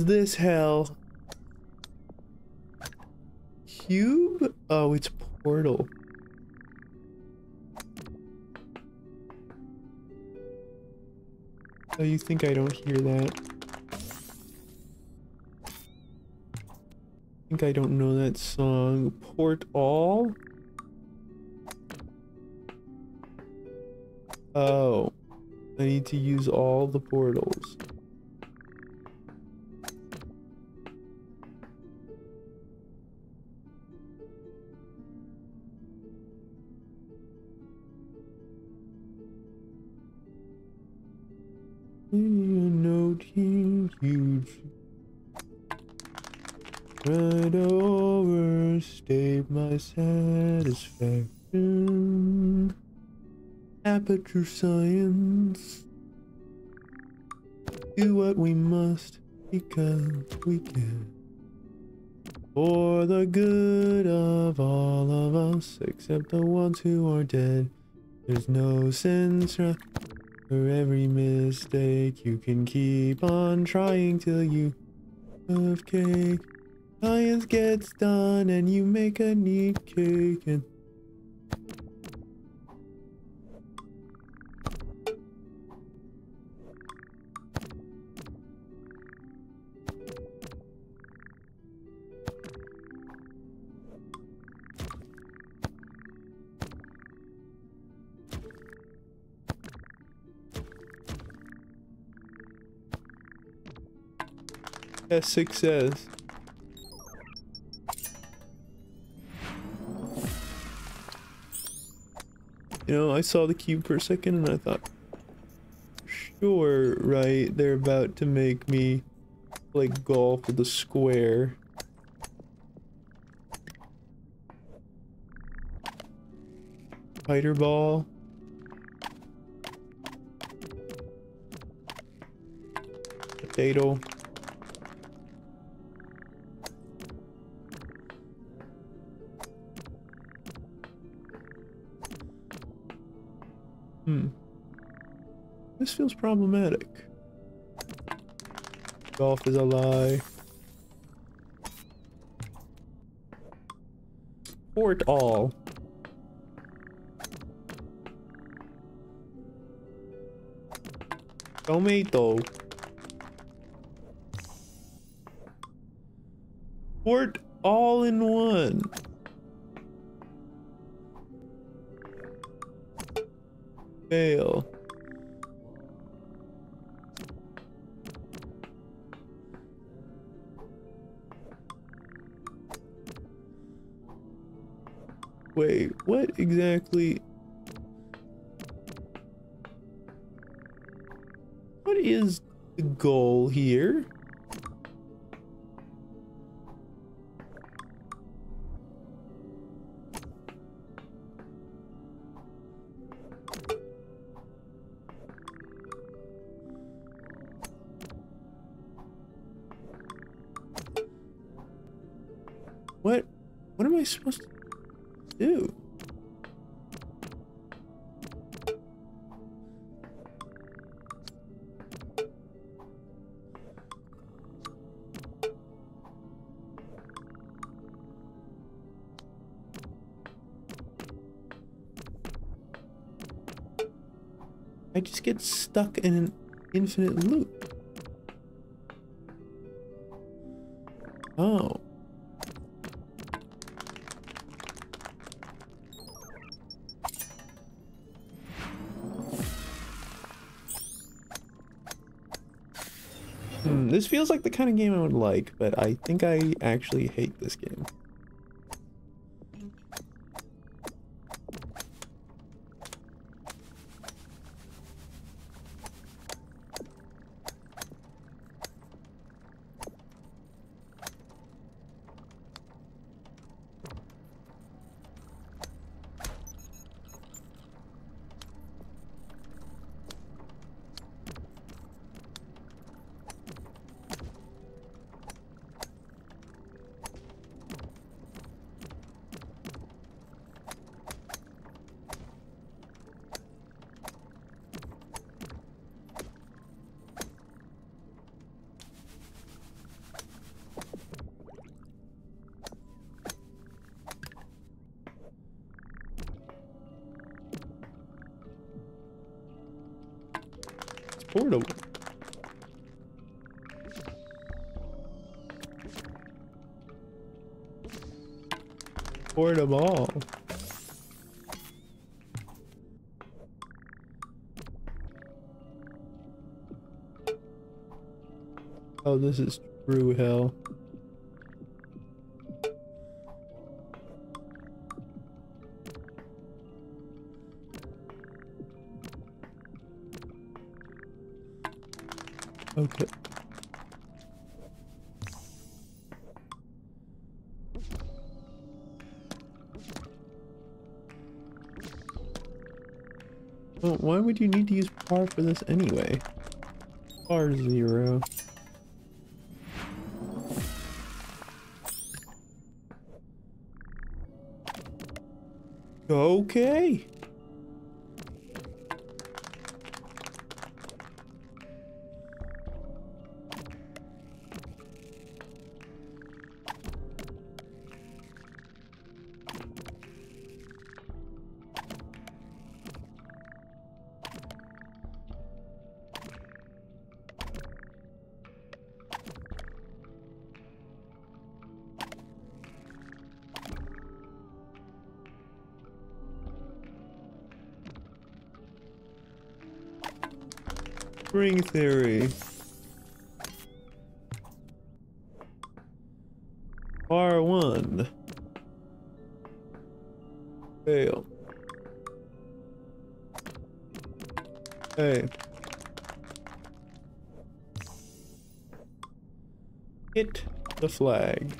This hell? Cube? Oh, it's Portal. Oh, you think I don't hear that? I think I don't know that song. Port All? Oh. I need to use all the portals. Aperture science. Do what we must because we can. For the good of all of us, except the ones who are dead. There's no sense for every mistake. You can keep on trying till you have cake. Science gets done and you make a neat cake and success. You know, I saw the cube for a second and I thought, sure, right, they're about to make me play golf with a square. Fighter ball. Potato. Feels problematic. Golf is a lie. Port all. Tomato. Port all in one. Fail. Exactly? What is the goal here? What? What am I supposed to in an infinite loop. Oh. Hmm, this feels like the kind of game I would like, but I think I actually hate this game. This is true hell. Okay. Well, why would you need to use par for this anyway? Par zero. Okay. theory. R1. Fail. Hey. Hit the flag.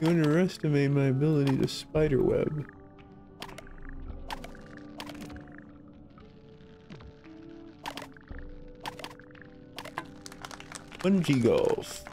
You underestimate my ability to spiderweb. Bungee golf.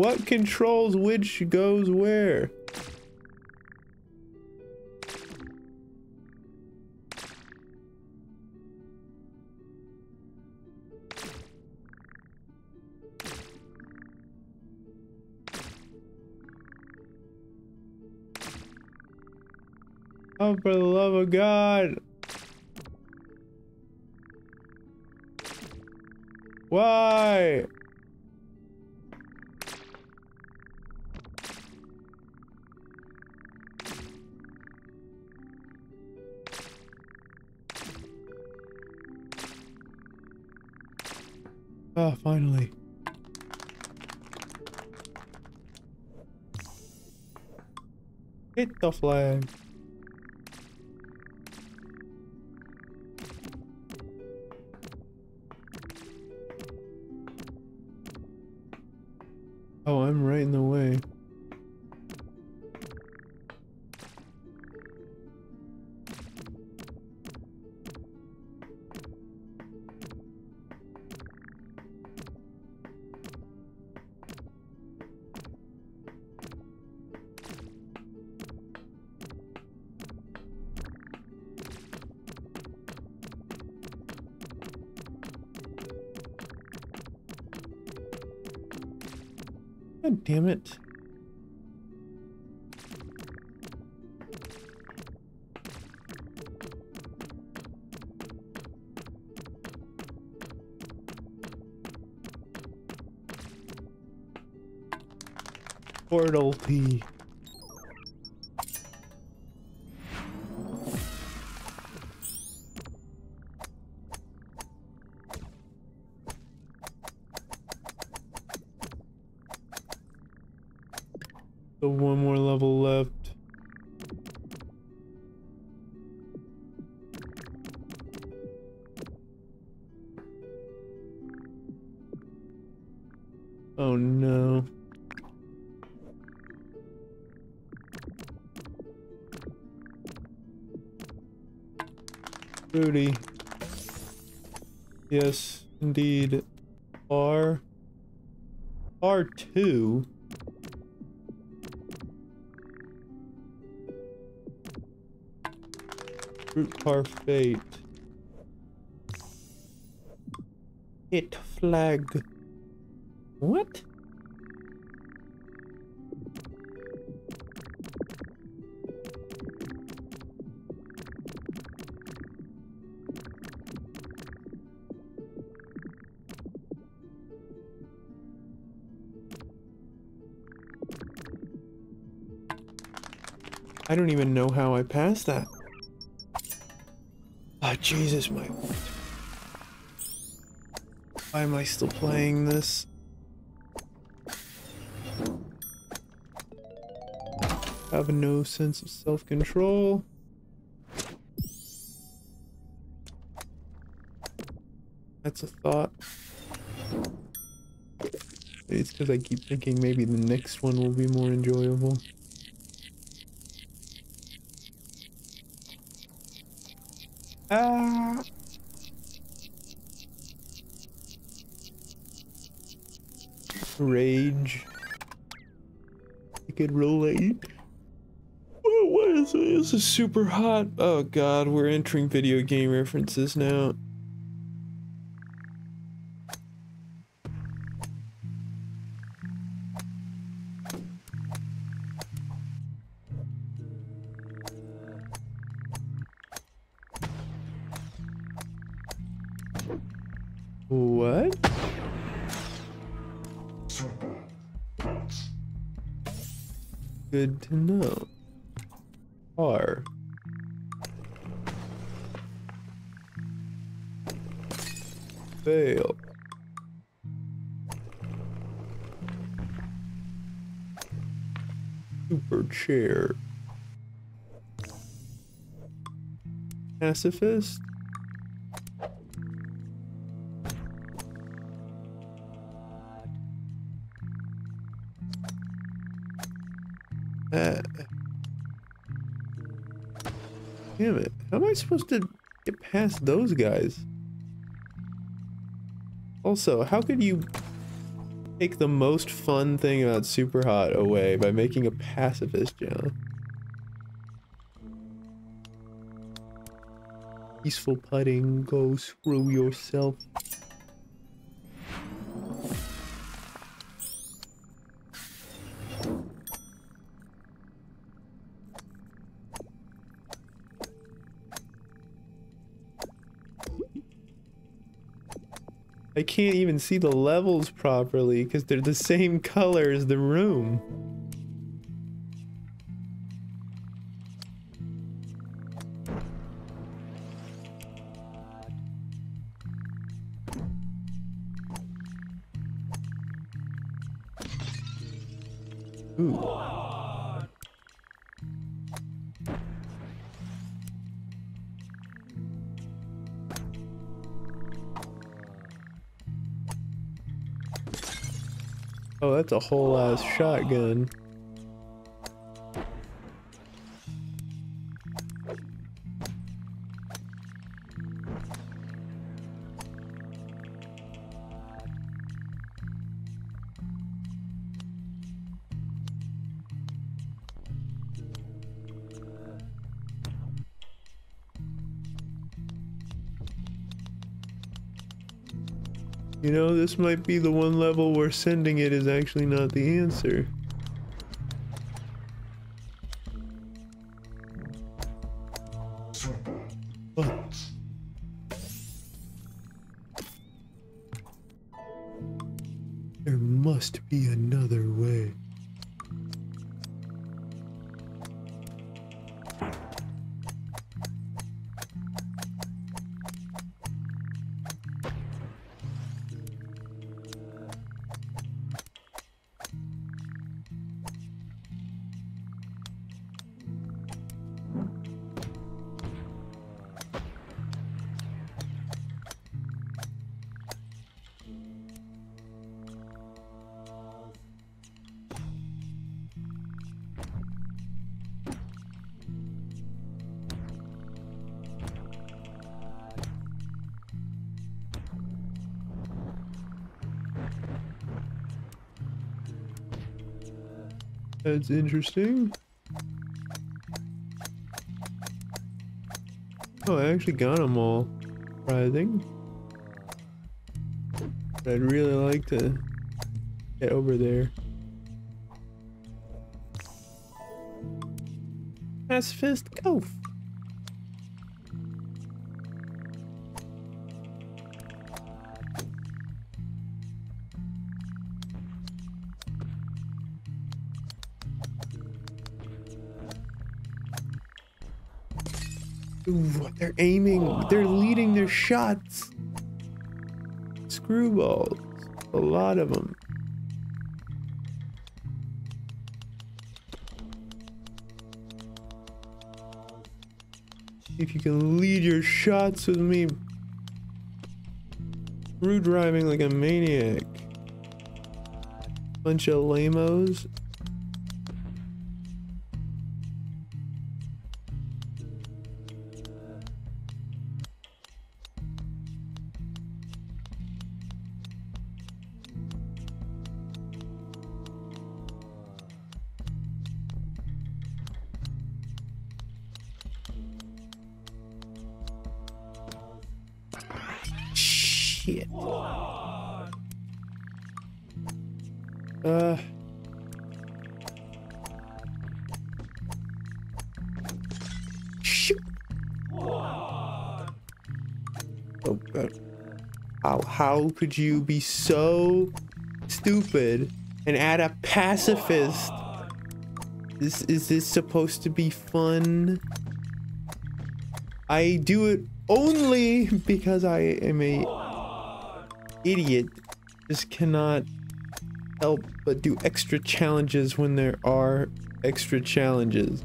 what controls which goes where? flag. God damn it. Portal P. R2? Fruit Parfait. Hit flag. Passed that. Ah, oh, Jesus, my... Why am I still playing this? Have no sense of self-control. That's a thought. It's because I keep thinking maybe the next one will be more enjoyable. Super hot. Oh god, we're entering video game references now. Fail. Super chair. Pacifist? Uh, damn it. How am I supposed to get past those guys? Also, how could you take the most fun thing about Superhot away by making a pacifist, John? Peaceful putting, go screw yourself. Can't even see the levels properly because they're the same color as the room. A whole ass shotgun. This might be the one level where sending it is actually not the answer. That's interesting. Oh, I actually got them all. Surprising. But I'd really like to get over there. Pacifist, go! Ooh, they're aiming. They're leading their shots. Screwballs. A lot of them. If you can lead your shots with me. Screw driving like a maniac. Bunch of lamos. How, could you be so stupid and add a pacifist? This, is this supposed to be fun? I do it only because I am a idiot. Just cannot help but do extra challenges when there are extra challenges.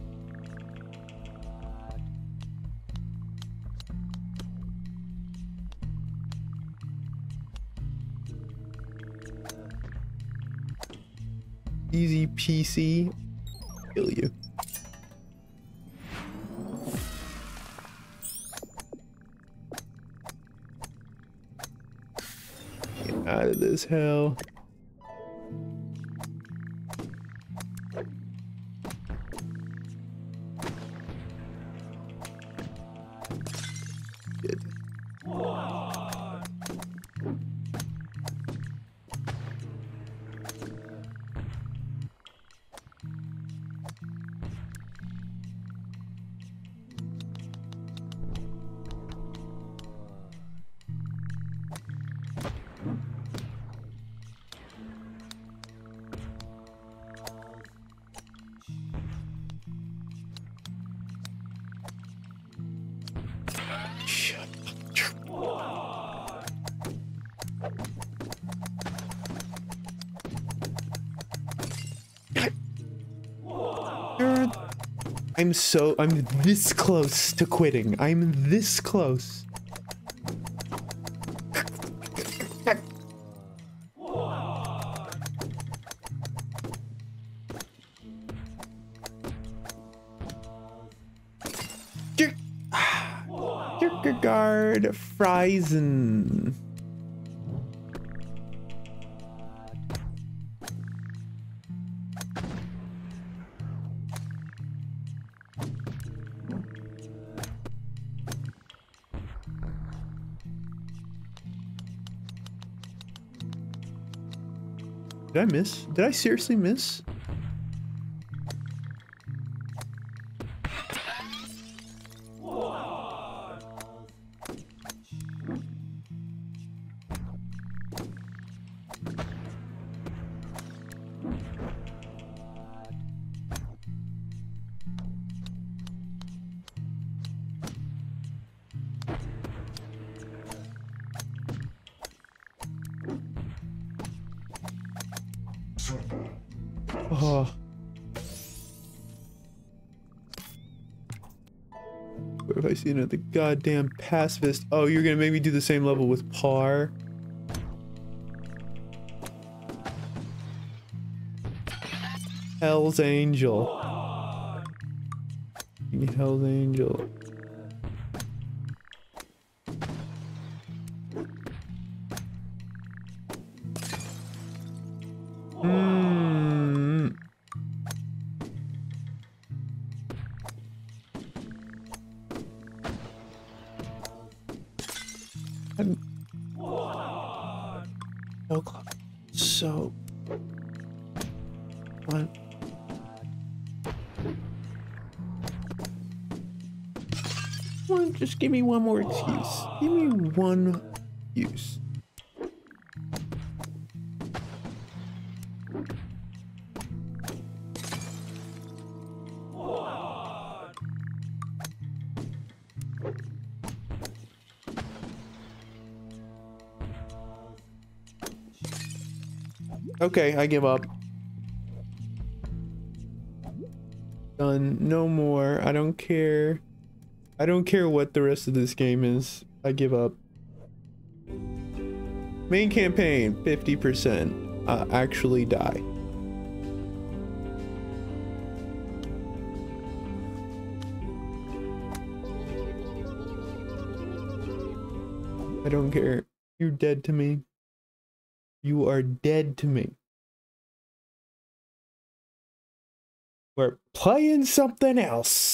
PC. Kill you. Get out of this hell. I'm so I'm this close to quitting. I'm this close. Kierkegaard Friesen. Did I miss? Did I seriously miss? Seen it? The goddamn pacifist. Oh, you're gonna make me do the same level with Par? Hell's Angel. Me one more excuse. Give me one use. Okay, I give up. Done. No more. I don't care. I don't care what the rest of this game is. I give up. Main campaign, 50%. Uh, actually die. I don't care. You're dead to me. You are dead to me. We're playing something else.